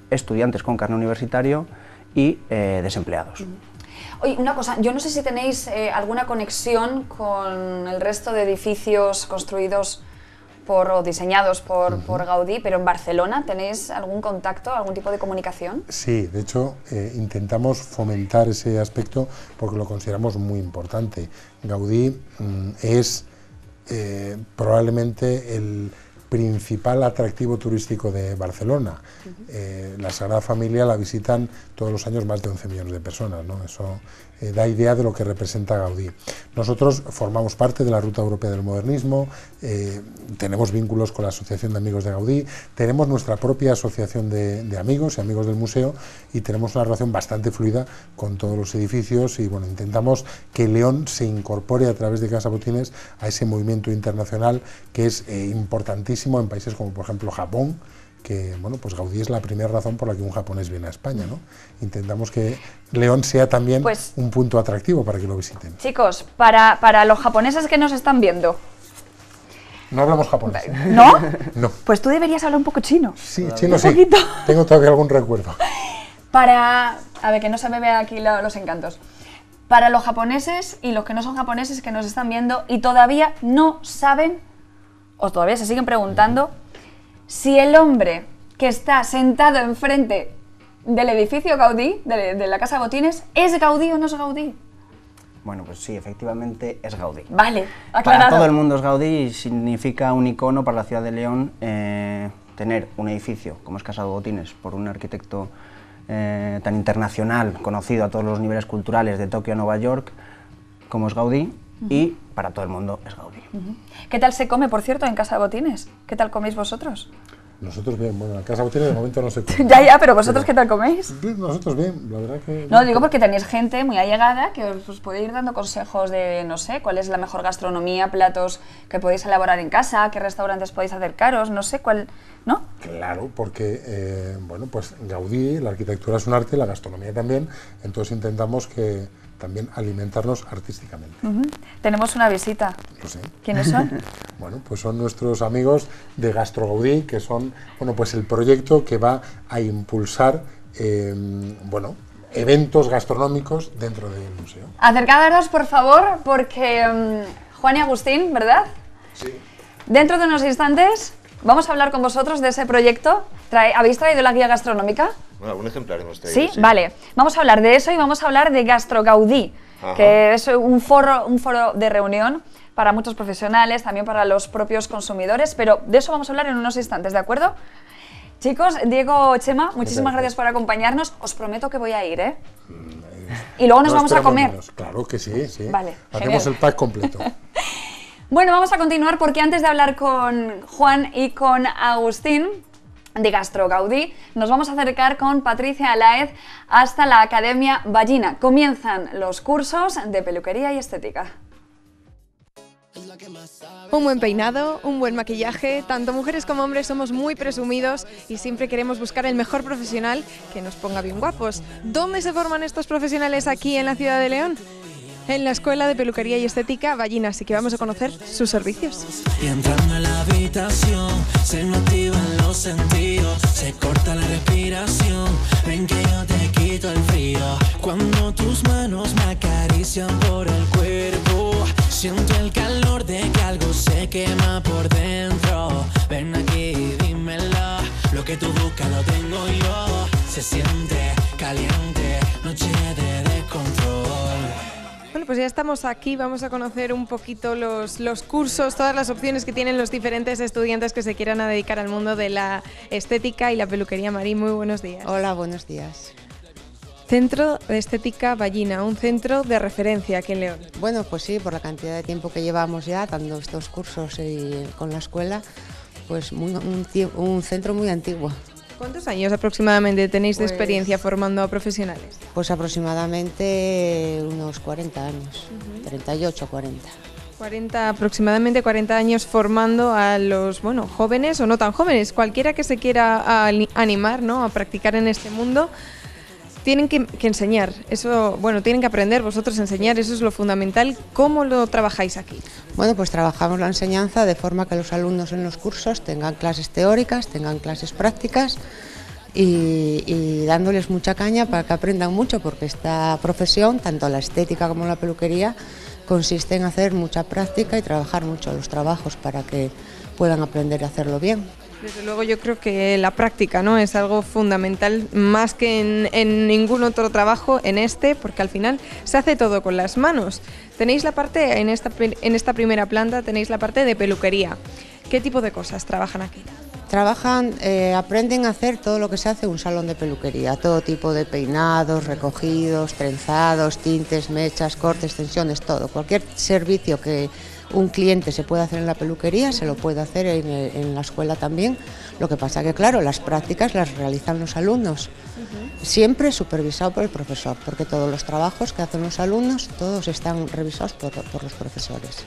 estudiantes con carne universitario y eh, desempleados. Oye, una cosa, yo no sé si tenéis eh, alguna conexión con el resto de edificios construidos por, o diseñados por, por, Gaudí, pero en Barcelona, ¿tenéis algún contacto, algún tipo de comunicación? Sí, de hecho eh, intentamos fomentar ese aspecto porque lo consideramos muy importante. Gaudí mm, es eh, probablemente el principal atractivo turístico de Barcelona. Eh, la Sagrada Familia la visitan todos los años más de 11 millones de personas, ¿no? Eso eh, da idea de lo que representa Gaudí. Nosotros formamos parte de la Ruta Europea del Modernismo, eh, tenemos vínculos con la Asociación de Amigos de Gaudí, tenemos nuestra propia asociación de, amigos y amigos del museo y tenemos una relación bastante fluida con todos los edificios y bueno, intentamos que León se incorpore a través de Casa Botines a ese movimiento internacional que es eh, importantísimo en países como por ejemplo Japón, que bueno, pues Gaudí es la primera razón por la que un japonés viene a España. ¿no? Intentamos que León sea también pues un punto atractivo para que lo visiten. Chicos, para, para los japoneses que nos están viendo, No hablamos japonés. ¿eh? ¿No? [LAUGHS] No. Pues tú deberías hablar un poco chino. Sí, chino Un sí. poquito. Tengo todavía algún recuerdo. Para. A ver, que no se me vean aquí lo- los encantos. Para los japoneses y los que no son japoneses que nos están viendo y todavía no saben, o todavía se siguen preguntando, si el hombre que está sentado enfrente del edificio Gaudí, de, de la Casa Botines, es Gaudí o no es Gaudí. Bueno, pues sí, efectivamente es Gaudí. Vale, Para aclarado. todo el mundo es Gaudí y significa un icono para la ciudad de León eh, tener un edificio como es Casa Botines por un arquitecto eh, tan internacional, conocido a todos los niveles culturales de Tokio a Nueva York, como es Gaudí, y para todo el mundo es Gaudí. ¿Qué tal se come, por cierto, en Casa Botines? ¿Qué tal coméis vosotros? Nosotros bien, bueno, la casa Botines de momento no se [LAUGHS] come. ya, ya, pero vosotros ¿qué tal coméis? Nosotros bien, la verdad que... No, digo porque tenéis gente muy allegada que os, os puede ir dando consejos de, no sé, cuál es la mejor gastronomía, platos que podéis elaborar en casa, qué restaurantes podéis acercaros, no sé cuál, ¿no? Claro, porque, eh, bueno, pues Gaudí, la arquitectura es un arte, la gastronomía también, entonces intentamos que también alimentarnos artísticamente. Tenemos una visita. Lo sé. ¿Quiénes son? [LAUGHS] Bueno, pues son nuestros amigos de Gastro Gaudí, que son, bueno, pues el proyecto que va a impulsar, eh, bueno, eventos gastronómicos dentro del museo. Acercaros, por favor, porque mm, Juan y Agustín, ¿verdad? Sí. Dentro de unos instantes vamos a hablar con vosotros de ese proyecto. Trae- ¿Habéis traído la guía gastronómica? Bueno, algún ejemplar hemos traído, Sí, vale. Vamos a hablar de eso y vamos a hablar de Gastro Gaudí, Ajá. que es un foro, un foro de reunión para muchos profesionales, también para los propios consumidores, pero de eso vamos a hablar en unos instantes, ¿de acuerdo? Chicos, Diego, Chema, muchísimas gracias por acompañarnos. Os prometo que voy a ir, ¿eh? Y luego nos No vamos a comer. menos. Claro que sí, sí. Vale, Hacemos genial. el pack completo. [LAUGHS] Bueno, vamos a continuar porque antes de hablar con Juan y con Agustín de Gastro Gaudí, nos vamos a acercar con Patricia Alaez hasta la Academia Ballina. Comienzan los cursos de peluquería y estética. Un buen peinado, un buen maquillaje, tanto mujeres como hombres somos muy presumidos y siempre queremos buscar el mejor profesional que nos ponga bien guapos. ¿Dónde se forman estos profesionales aquí en la ciudad de León? En la Escuela de Peluquería y Estética Ballina, así que vamos a conocer sus servicios. Y entrando en la habitación, se me los sentidos, se corta la respiración. Ven que yo te quito el frío. Cuando tus manos me acarician por el cuerpo, siento el calor de que algo se quema por dentro. Ven aquí, dímelo. Lo que tú buscas lo tengo yo. Se siente caliente, noche de. Bueno, pues ya estamos aquí, vamos a conocer un poquito los, los cursos, todas las opciones que tienen los diferentes estudiantes que se quieran a dedicar al mundo de la estética y la peluquería. Marí, muy buenos días. Hola, buenos días. Centro de Estética Ballina, un centro de referencia aquí en León. Bueno, pues sí, por la cantidad de tiempo que llevamos ya dando estos cursos y con la escuela, pues muy- un, tie- un centro muy antiguo. ¿Cuántos años aproximadamente tenéis de Pues- experiencia formando a profesionales? Pues aproximadamente unos 40 años, 38, 40. 40, aproximadamente 40 años formando a los bueno, jóvenes o no tan jóvenes, cualquiera que se quiera animar ¿no? a practicar en este mundo, tienen que, enseñar, eso, bueno, tienen que aprender vosotros a enseñar, eso es lo fundamental. ¿Cómo lo trabajáis aquí? Bueno, pues trabajamos la enseñanza de forma que los alumnos en los cursos tengan clases teóricas, tengan clases prácticas y, y dándoles mucha caña para que aprendan mucho, porque esta profesión, tanto la estética como la peluquería, consiste en hacer mucha práctica y trabajar mucho los trabajos para que puedan aprender a hacerlo bien. Desde luego yo creo que la práctica ¿no? es algo fundamental más que en, ningún otro trabajo, en este, porque al final se hace todo con las manos. Tenéis la parte, en esta, en esta primera planta tenéis la parte de peluquería. ¿Qué tipo de cosas trabajan aquí? Trabajan, eh, aprenden a hacer todo lo que se hace en un salón de peluquería, todo tipo de peinados, recogidos, trenzados, tintes, mechas, cortes, extensiones, todo. Cualquier servicio que un cliente se pueda hacer en la peluquería se lo puede hacer en, en la escuela también. Lo que pasa que, claro, las prácticas las realizan los alumnos, siempre supervisado por el profesor, porque todos los trabajos que hacen los alumnos, todos están revisados por, por los profesores.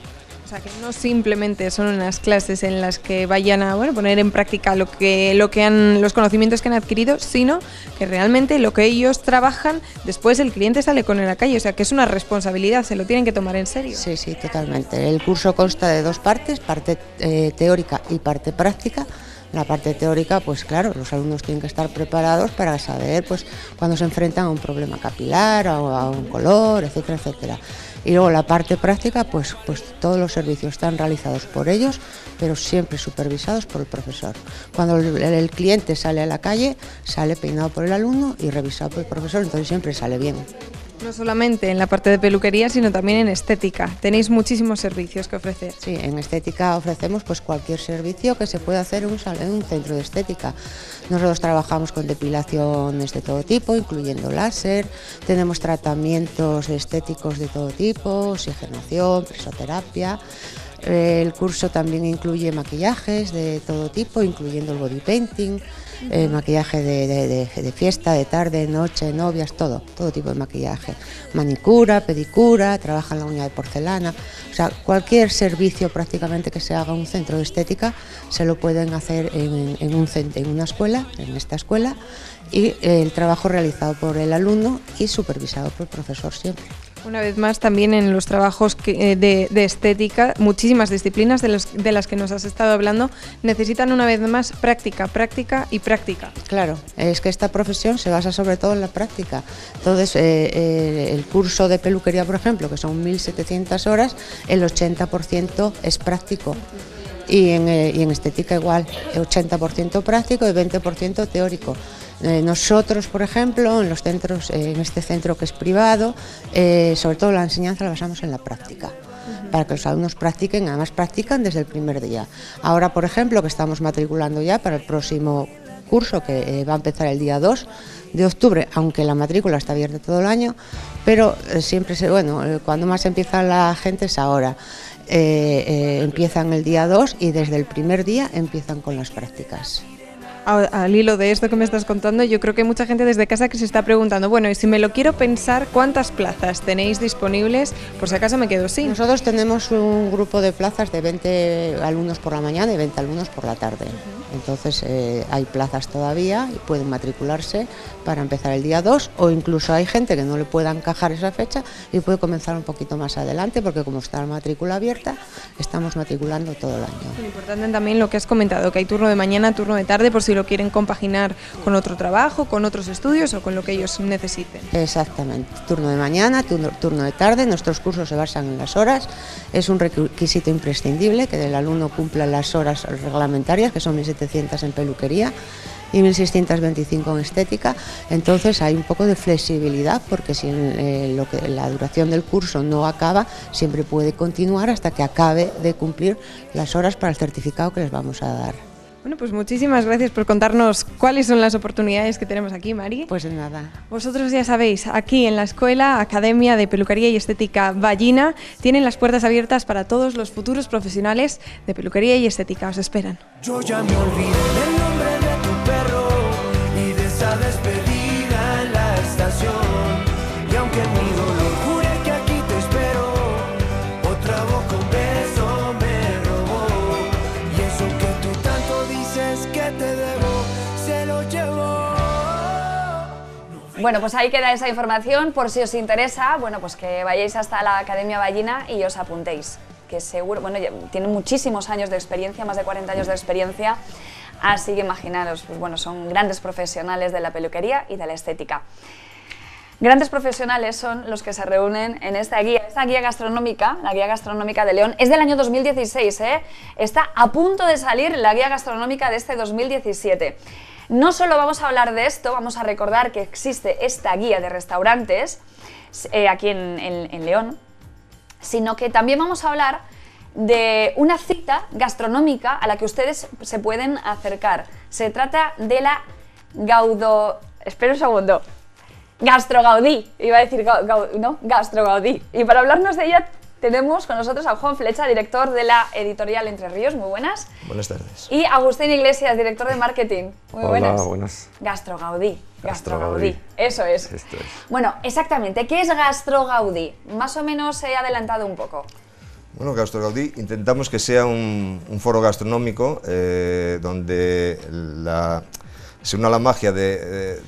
O sea, que no simplemente son unas clases en las que vayan a bueno, poner en práctica lo que, lo que han, los conocimientos que han adquirido, sino que realmente lo que ellos trabajan, después el cliente sale con en la calle. O sea, que es una responsabilidad, se lo tienen que tomar en serio. Sí, sí, totalmente. El curso consta de dos partes, parte eh, teórica y parte práctica. La parte teórica, pues claro, los alumnos tienen que estar preparados para saber pues cuando se enfrentan a un problema capilar, a, a un color, etcétera, etcétera. Y luego la parte práctica, pues, pues todos los servicios están realizados por ellos, pero siempre supervisados por el profesor. Cuando el, el cliente sale a la calle, sale peinado por el alumno y revisado por el profesor, entonces siempre sale bien. No solamente en la parte de peluquería, sino también en estética. Tenéis muchísimos servicios que ofrecer. Sí, en estética ofrecemos pues cualquier servicio que se pueda hacer en un, en un centro de estética. Nosotros trabajamos con depilaciones de todo tipo, incluyendo láser, tenemos tratamientos estéticos de todo tipo, oxigenación, presoterapia. El curso también incluye maquillajes de todo tipo, incluyendo el body painting, eh, maquillaje de, de- de- fiesta, de tarde, noche, novias, todo, todo tipo de maquillaje. Manicura, pedicura, trabajan la uña de porcelana. O sea, cualquier servicio prácticamente que se haga en un centro de estética se lo pueden hacer en, en un en una escuela, en esta escuela, y eh, el trabajo realizado por el alumno y supervisado por el profesor siempre. Una vez más, también en los trabajos que- eh, de, estética, muchísimas disciplinas de, los- de las que nos has estado hablando necesitan una vez más práctica, práctica y práctica. Claro, es que esta profesión se basa sobre todo en la práctica. Entonces, eh, eh, el curso de peluquería, por ejemplo, que son 1.700 horas, el 80% es práctico. Y en, eh, y en estética igual, el 80% práctico y 20% teórico. Eh, nosotros, por ejemplo, en los centros, eh, en este centro que es privado, eh, sobre todo la enseñanza la basamos en la práctica para que los alumnos practiquen, además practican desde el primer día. Ahora, por ejemplo, que estamos matriculando ya para el próximo curso que eh, va a empezar el día 2 de octubre, aunque la matrícula está abierta todo el año, pero eh, siempre se, bueno, eh, cuando más empieza la gente es ahora. Eh, eh, empiezan el día 2 y desde el primer día empiezan con las prácticas. Al hilo de esto que me estás contando, yo creo que hay mucha gente desde casa que se está preguntando, bueno, y si me lo quiero pensar, ¿cuántas plazas tenéis disponibles? Por si acaso me quedo sin. Nosotros tenemos un grupo de plazas de 20 alumnos por la mañana y 20 alumnos por la tarde. Entonces eh, hay plazas todavía y pueden matricularse para empezar el día 2 o incluso hay gente que no le pueda encajar esa fecha y puede comenzar un poquito más adelante porque como está la matrícula abierta, estamos matriculando todo el año. Lo importante también lo que has comentado, que hay turno de mañana, turno de tarde, por si lo quieren compaginar con otro trabajo, con otros estudios o con lo que ellos necesiten. Exactamente, turno de mañana, turno, de tarde, nuestros cursos se basan en las horas, es un requisito imprescindible que el alumno cumpla las horas reglamentarias, que son 1.700 en peluquería y 1.625 en estética, entonces hay un poco de flexibilidad porque si eh, la duración del curso no acaba, siempre puede continuar hasta que acabe de cumplir las horas para el certificado que les vamos a dar. Bueno, pues muchísimas gracias por contarnos cuáles son las oportunidades que tenemos aquí, Mari. Pues de nada. Vosotros ya sabéis, aquí en la Escuela Academia de Peluquería y Estética Ballina tienen las puertas abiertas para todos los futuros profesionales de peluquería y estética. Os esperan. Yo ya me olvidé Bueno, pues ahí queda esa información por si os interesa, bueno, pues que vayáis hasta la Academia Ballina y os apuntéis, que seguro, bueno, tienen muchísimos años de experiencia, más de 40 años de experiencia, así que imaginaros, pues bueno, son grandes profesionales de la peluquería y de la estética. Grandes profesionales son los que se reúnen en esta guía, esta guía gastronómica, la guía gastronómica de León, es del año 2016, ¿eh? está a punto de salir la guía gastronómica de este 2017. No solo vamos a hablar de esto, vamos a recordar que existe esta guía de restaurantes eh, aquí en, León, sino que también vamos a hablar de una cita gastronómica a la que ustedes se pueden acercar. Se trata de la Gaudo... Espera un segundo. Gastrogaudí, iba a decir gau- no, Gastrogaudí. Y para hablarnos de ella tenemos con nosotros a Juan Flecha, director de la editorial Entre Ríos, muy buenas. Buenas tardes. Y Agustín Iglesias, director de marketing, muy Hola, buenas. buenas. Gastrogaudí, Gastrogaudí. Gastrogaudí, eso es. Esto es. Bueno, exactamente, ¿qué es Gastrogaudí? Más o menos he adelantado un poco. Bueno, Gastro Gaudí intentamos que sea un, un foro gastronómico eh, donde la, se una la magia de, de-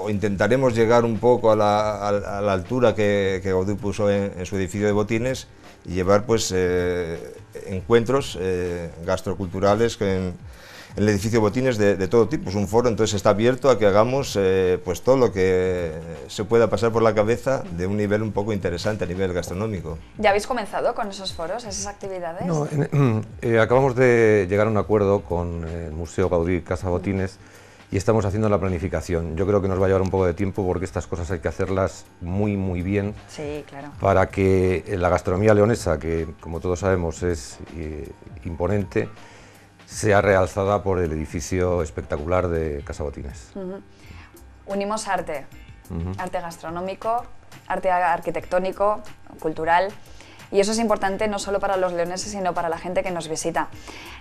o intentaremos llegar un poco a la, a la- altura que, que Gaudí puso en, en su edificio de botines y llevar pues eh, encuentros eh, gastroculturales que en, en el edificio botines de, de todo tipo. Es un foro, entonces está abierto a que hagamos eh, pues todo lo que se pueda pasar por la cabeza de un nivel un poco interesante a nivel gastronómico. ¿Ya habéis comenzado con esos foros, esas actividades? No, en- eh, acabamos de llegar a un acuerdo con el Museo Gaudí Casa Botines y estamos haciendo la planificación. Yo creo que nos va a llevar un poco de tiempo porque estas cosas hay que hacerlas muy, muy bien Sí, claro. para que la gastronomía leonesa, que como todos sabemos es eh, imponente, sea realzada por el edificio espectacular de Casa Botines. Unimos arte, arte gastronómico, arte arquitectónico, cultural. Y eso es importante no solo para los leoneses, sino para la gente que nos visita.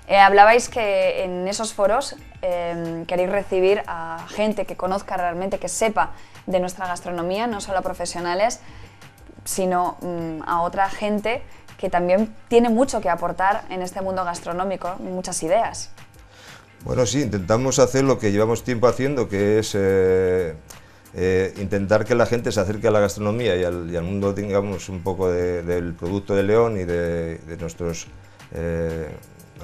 Eh, hablabais que en esos foros eh, queréis recibir a gente que conozca realmente, que sepa de nuestra gastronomía, no solo a profesionales, sino mm, a otra gente que también tiene mucho que aportar en este mundo gastronómico, muchas ideas. Bueno, sí, intentamos hacer lo que llevamos tiempo haciendo, que es eh, eh, intentar que la gente se acerque a la gastronomía y al, mundo, digamos, un poco de- del producto de León y de, nuestros eh,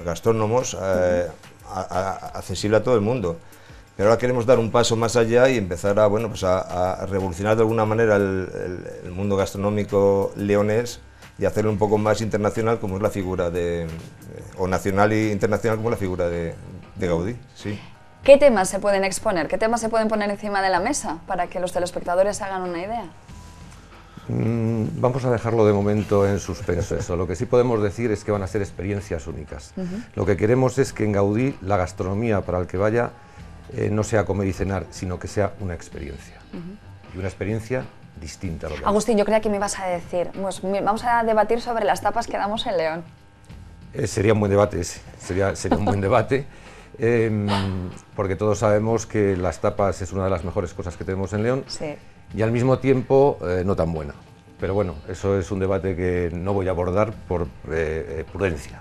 gastrónomos eh, a- accesible a todo el mundo. Pero ahora queremos dar un paso más allá y empezar a, bueno, pues a, revolucionar de alguna manera el, el- el mundo gastronómico leonés y hacerlo un poco más internacional como es la figura de, o nacional e internacional como la figura de, de Gaudí, sí. ¿Qué temas se pueden exponer? ¿Qué temas se pueden poner encima de la mesa para que los telespectadores hagan una idea? Mm, Vamos a dejarlo de momento en suspenso. Eso. Lo que sí podemos decir es que van a ser experiencias únicas. Ujú. Lo que queremos es que en Gaudí la gastronomía para el que vaya eh, no sea comer y cenar, sino que sea una experiencia. Y una experiencia distinta a lo que Agustín, yo creía que me ibas a decir, pues, vamos a debatir sobre las tapas que damos en León. Eh, sería un buen debate ese, sería, sería un buen debate, em, porque todos sabemos que las tapas es una de las mejores cosas que tenemos en León Sí. y al mismo tiempo eh, no tan buena. Pero bueno, eso es un debate que no voy a abordar por eh, eh, prudencia.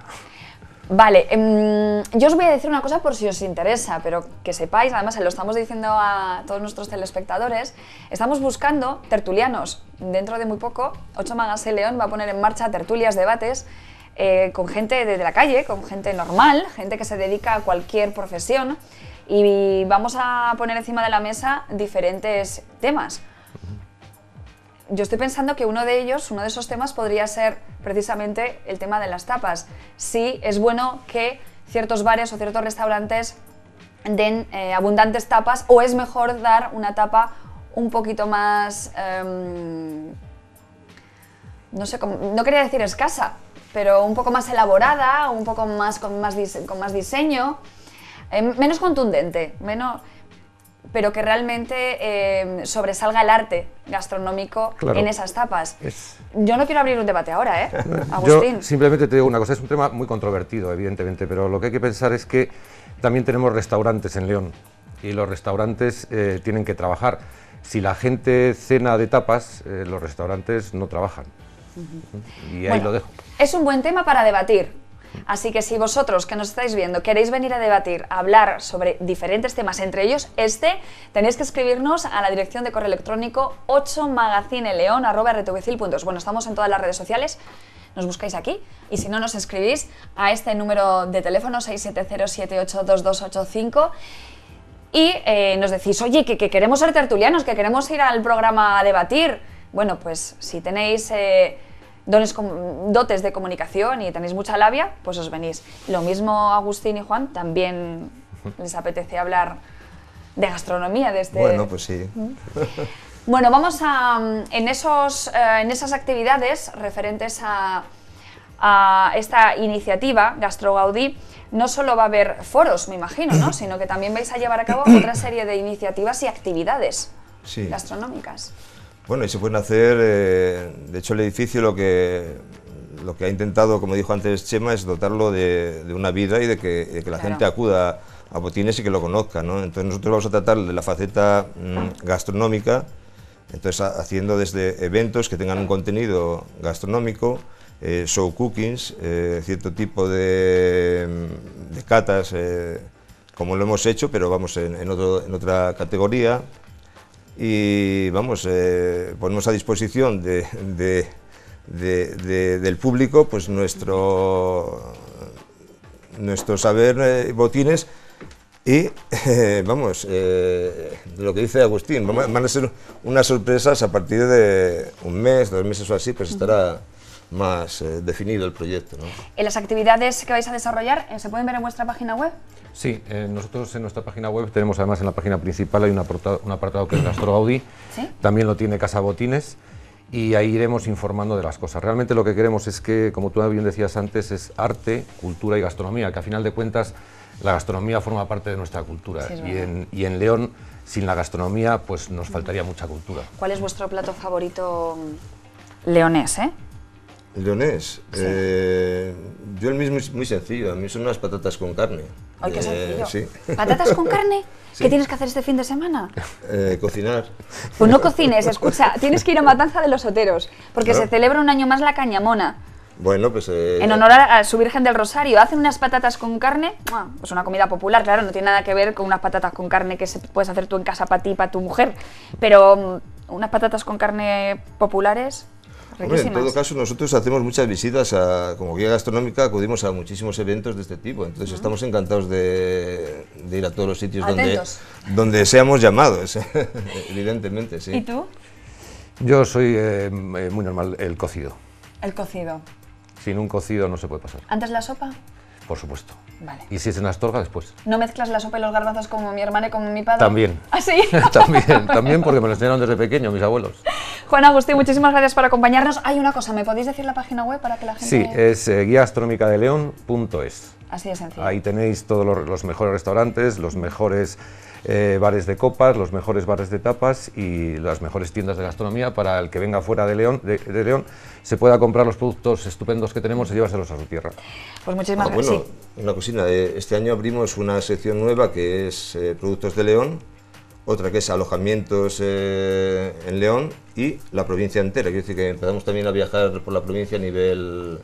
Vale, em, yo os voy a decir una cosa por si os interesa, pero que sepáis, además se lo estamos diciendo a todos nuestros telespectadores, estamos buscando tertulianos. Dentro de muy poco, 8 Magazine León va a poner en marcha tertulias, debates, eh, con gente de, la calle, con gente normal, gente que se dedica a cualquier profesión, y vamos a poner encima de la mesa diferentes temas. Yo estoy pensando que uno de ellos, uno de esos temas podría ser precisamente el tema de las tapas. Sí, es bueno que ciertos bares o ciertos restaurantes den eh, abundantes tapas o es mejor dar una tapa un poquito más... em, no sé, no quería decir escasa, pero un poco más elaborada, un poco más con más, con más diseño, eh, menos contundente, menos, pero que realmente eh, sobresalga el arte gastronómico Claro. en esas tapas. Es- Yo no quiero abrir un debate ahora, ¿eh? Yo Agustín. simplemente te digo una cosa, es un tema muy controvertido, evidentemente, pero lo que hay que pensar es que también tenemos restaurantes en León y los restaurantes eh, tienen que trabajar. Si la gente cena de tapas, eh, los restaurantes no trabajan. Y ahí Bueno, lo dejo. Es un buen tema para debatir. Así que si vosotros que nos estáis viendo queréis venir a debatir, a hablar sobre diferentes temas, entre ellos este, tenéis que escribirnos a la dirección de correo electrónico 8magacineleon.rtvcil.es. Bueno, estamos en todas las redes sociales, nos buscáis aquí y si no nos escribís a este número de teléfono 670782285 y eh, nos decís, oye, que, que queremos ser tertulianos, que queremos ir al programa a debatir. Bueno, pues si tenéis eh, dones dotes de comunicación y tenéis mucha labia, pues os venís. Lo mismo Agustín y Juan, también les apetece hablar de gastronomía de este... Bueno, pues sí. Bueno, vamos a. mm, En, esos, eh, en esas actividades referentes a, a esta iniciativa, GastroGaudí, no solo va a haber foros, me imagino, ¿no? sino que también vais a llevar a cabo otra serie de iniciativas y actividades Sí. gastronómicas. Bueno, y se pueden hacer, eh, de hecho el edificio lo que, lo que ha intentado, como dijo antes Chema, es dotarlo de, de una vida y de que, de que la Claro. gente acuda a Botines y que lo conozca. ¿no? Entonces nosotros vamos a tratar de la faceta mm, gastronómica, entonces ha- haciendo desde eventos que tengan un contenido gastronómico, eh, show cookings, eh, cierto tipo de, de catas, eh, como lo hemos hecho, pero vamos en, en otro- en otra categoría. Y vamos, eh, ponemos a disposición de, de- de- de- del público pues nuestro, nuestro saber eh, botines y [LAUGHS] eh, vamos, lo que dice Agustín, van a ser unas sorpresas a partir de un mes, dos meses o así, pues estará más eh, definido el proyecto. ¿no? En las actividades que vais a desarrollar, eh, ¿se pueden ver en vuestra página web? Sí, eh, nosotros en nuestra página web tenemos además en la página principal hay un apartado, un apartado que es Gastro Gaudí, ¿Sí? también lo tiene Casa Botines y ahí iremos informando de las cosas. Realmente lo que queremos es que, como tú bien decías antes, es arte, cultura y gastronomía, que a final de cuentas la gastronomía forma parte de nuestra cultura Sí, y, en, y en León sin la gastronomía pues nos faltaría mucha cultura. ¿Cuál es vuestro plato favorito mm, leonés, eh? Leonés, eh, yo el mismo es muy sencillo, a mí son unas patatas con carne. Ay, qué Eh, sencillo. sí. ¿Patatas con carne? [LAUGHS] Sí. ¿Qué tienes que hacer este fin de semana? Eh, cocinar. Pues no cocines, escucha, tienes que ir a Matanza de los Oteros, porque Claro. se celebra un año más la Cañamona, Bueno, pues... eh, en honor a, a su Virgen del Rosario. Hacen unas patatas con carne, ¡mua! pues una comida popular, claro, no tiene nada que ver con unas patatas con carne que se, puedes hacer tú en casa para ti para tu mujer, pero mm, unas patatas con carne populares, Hombre, en todo caso, nosotros hacemos muchas visitas a, como guía gastronómica, acudimos a muchísimos eventos de este tipo, entonces estamos encantados de, de ir a todos los sitios donde, Atentos. donde seamos llamados, [LAUGHS] evidentemente, sí. ¿Y tú? Yo soy eh, eh, muy normal, el cocido. El cocido. Sin un cocido no se puede pasar, ¿Antes la sopa? por supuesto. Vale. Y si es en Astorga, después. ¿No mezclas la sopa y los garbanzos como mi hermana y como mi padre? También. ¿Ah, sí? [LAUGHS] también, [LAUGHS] también porque me lo enseñaron desde pequeño mis abuelos. Juan Agustín, muchísimas gracias por acompañarnos. Hay una cosa, ¿me podéis decir la página web para que la gente... Sí, es eh, guiaastronómicadeleon.es. Así de sencillo. Ahí tenéis todos los, los mejores restaurantes, los mejores eh, bares de copas, los mejores bares de tapas y las mejores tiendas de gastronomía para el que venga fuera de León, de, de León se pueda comprar los productos estupendos que tenemos y llevárselos a su tierra. Pues muchísimas Ah, gracias. bueno, una cosina, eh, este año abrimos una sección nueva que es eh, Productos de León, otra que es alojamientos eh, en León y la provincia entera. Quiero decir que empezamos también a viajar por la provincia a nivel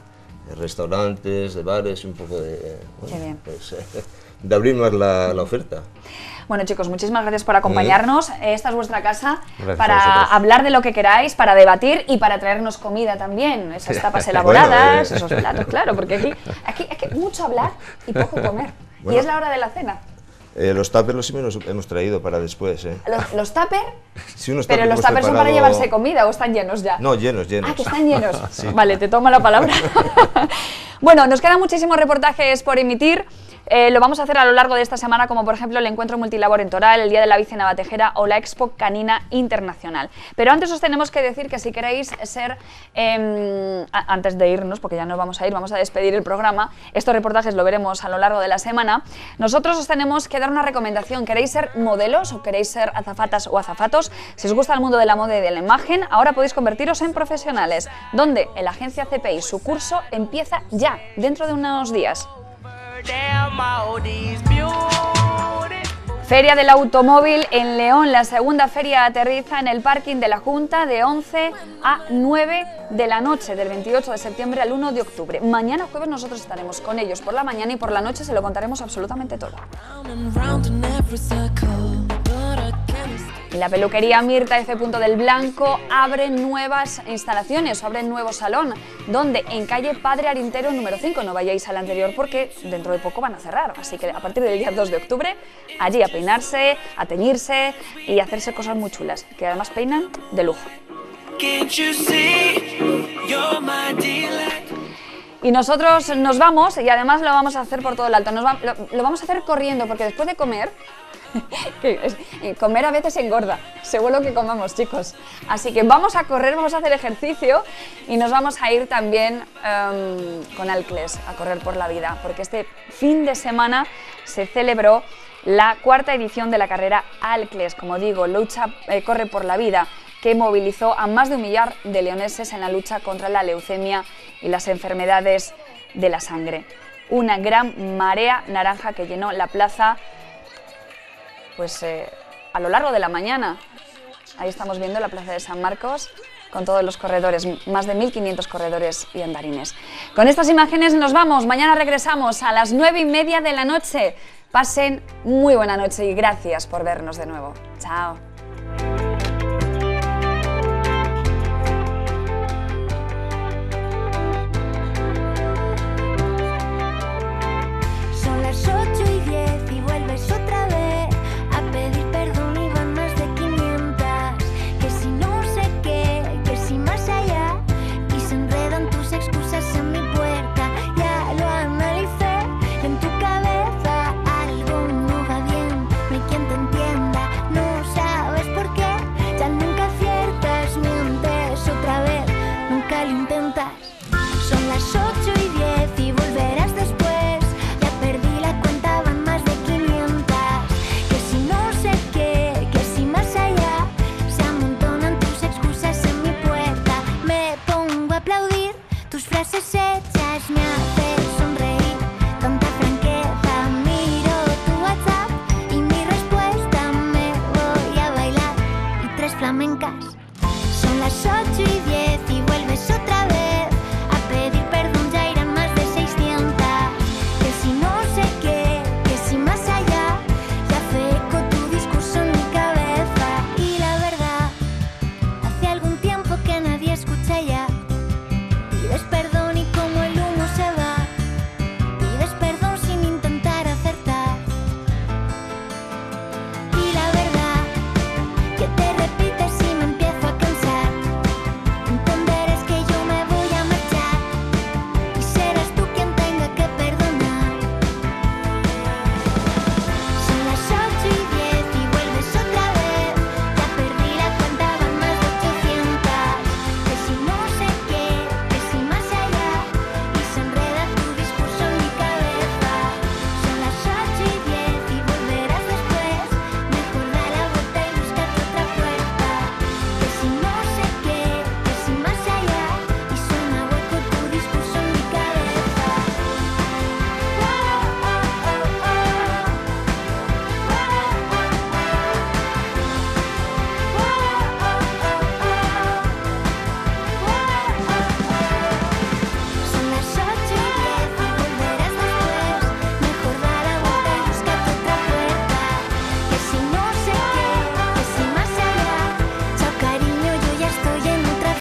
restaurantes, de bares, un poco de, bueno, Qué bien. pues, eh, [LAUGHS] de abrir más la, la oferta. Bueno, chicos, muchísimas gracias por acompañarnos. Esta es vuestra casa Gracias para hablar de lo que queráis, para debatir y para traernos comida también. Esas [LAUGHS] tapas elaboradas, Bueno, eh. esos platos, claro, porque aquí, aquí, aquí mucho hablar y poco comer. [LAUGHS] Y es la hora de la cena. Eh, los tuppers los hemos, hemos traído para después. Eh. Los, los tupper, [LAUGHS] Sí, unos pero los tuppers son para preparado- llevarse comida o están llenos ya. No, llenos, llenos. Ah, que están llenos. [LAUGHS] Sí. Vale, te tomo la palabra. [LAUGHS] bueno, nos quedan muchísimos reportajes por emitir. Eh, lo vamos a hacer a lo largo de esta semana, como por ejemplo el encuentro multilabor en Toral, el Día de la Bici Navatejera o la Expo Canina Internacional. Pero antes os tenemos que decir que si queréis ser, em, antes de irnos, porque ya nos vamos a ir, vamos a despedir el programa, estos reportajes lo veremos a lo largo de la semana, nosotros os tenemos que dar una recomendación. ¿Queréis ser modelos o queréis ser azafatas o azafatos? Si os gusta el mundo de la moda y de la imagen, ahora podéis convertiros en profesionales, donde la agencia CPI su curso empieza ya, dentro de unos días. Feria del Automóvil en León. La segunda feria aterriza en el parking de la Junta de 11 a 9 de la noche, del 28 de septiembre al 1 de octubre. Mañana jueves nosotros estaremos con ellos por la mañana y por la noche se lo contaremos absolutamente todo. Y La peluquería Mirta F. del Blanco abre nuevas instalaciones, abre un nuevo salón, donde en calle Padre Arintero número 5, no vayáis al anterior porque dentro de poco van a cerrar, así que a partir del día 2 de octubre, allí a peinarse, a teñirse y a hacerse cosas muy chulas, que además peinan de lujo. Y nosotros nos vamos y además lo vamos a hacer por todo el alto, nos va- lo, lo vamos a hacer corriendo porque después de comer [LAUGHS] comer a veces engorda, según lo que comamos, chicos. Así que vamos a correr, vamos a hacer ejercicio y nos vamos a ir también em, con Alcles a correr por la vida, porque este fin de semana se celebró la cuarta edición de la carrera Alcles, como digo, lucha eh, corre por la vida, que movilizó a más de un millar de leoneses en la lucha contra la leucemia y las enfermedades de la sangre. Una gran marea naranja que llenó la plaza pues eh, a lo largo de la mañana. Ahí estamos viendo la plaza de San Marcos, con todos los corredores, más de 1.500 corredores y andarines. Con estas imágenes nos vamos, mañana regresamos a las 9 y media de la noche. Pasen muy buena noche y gracias por vernos de nuevo. Chao.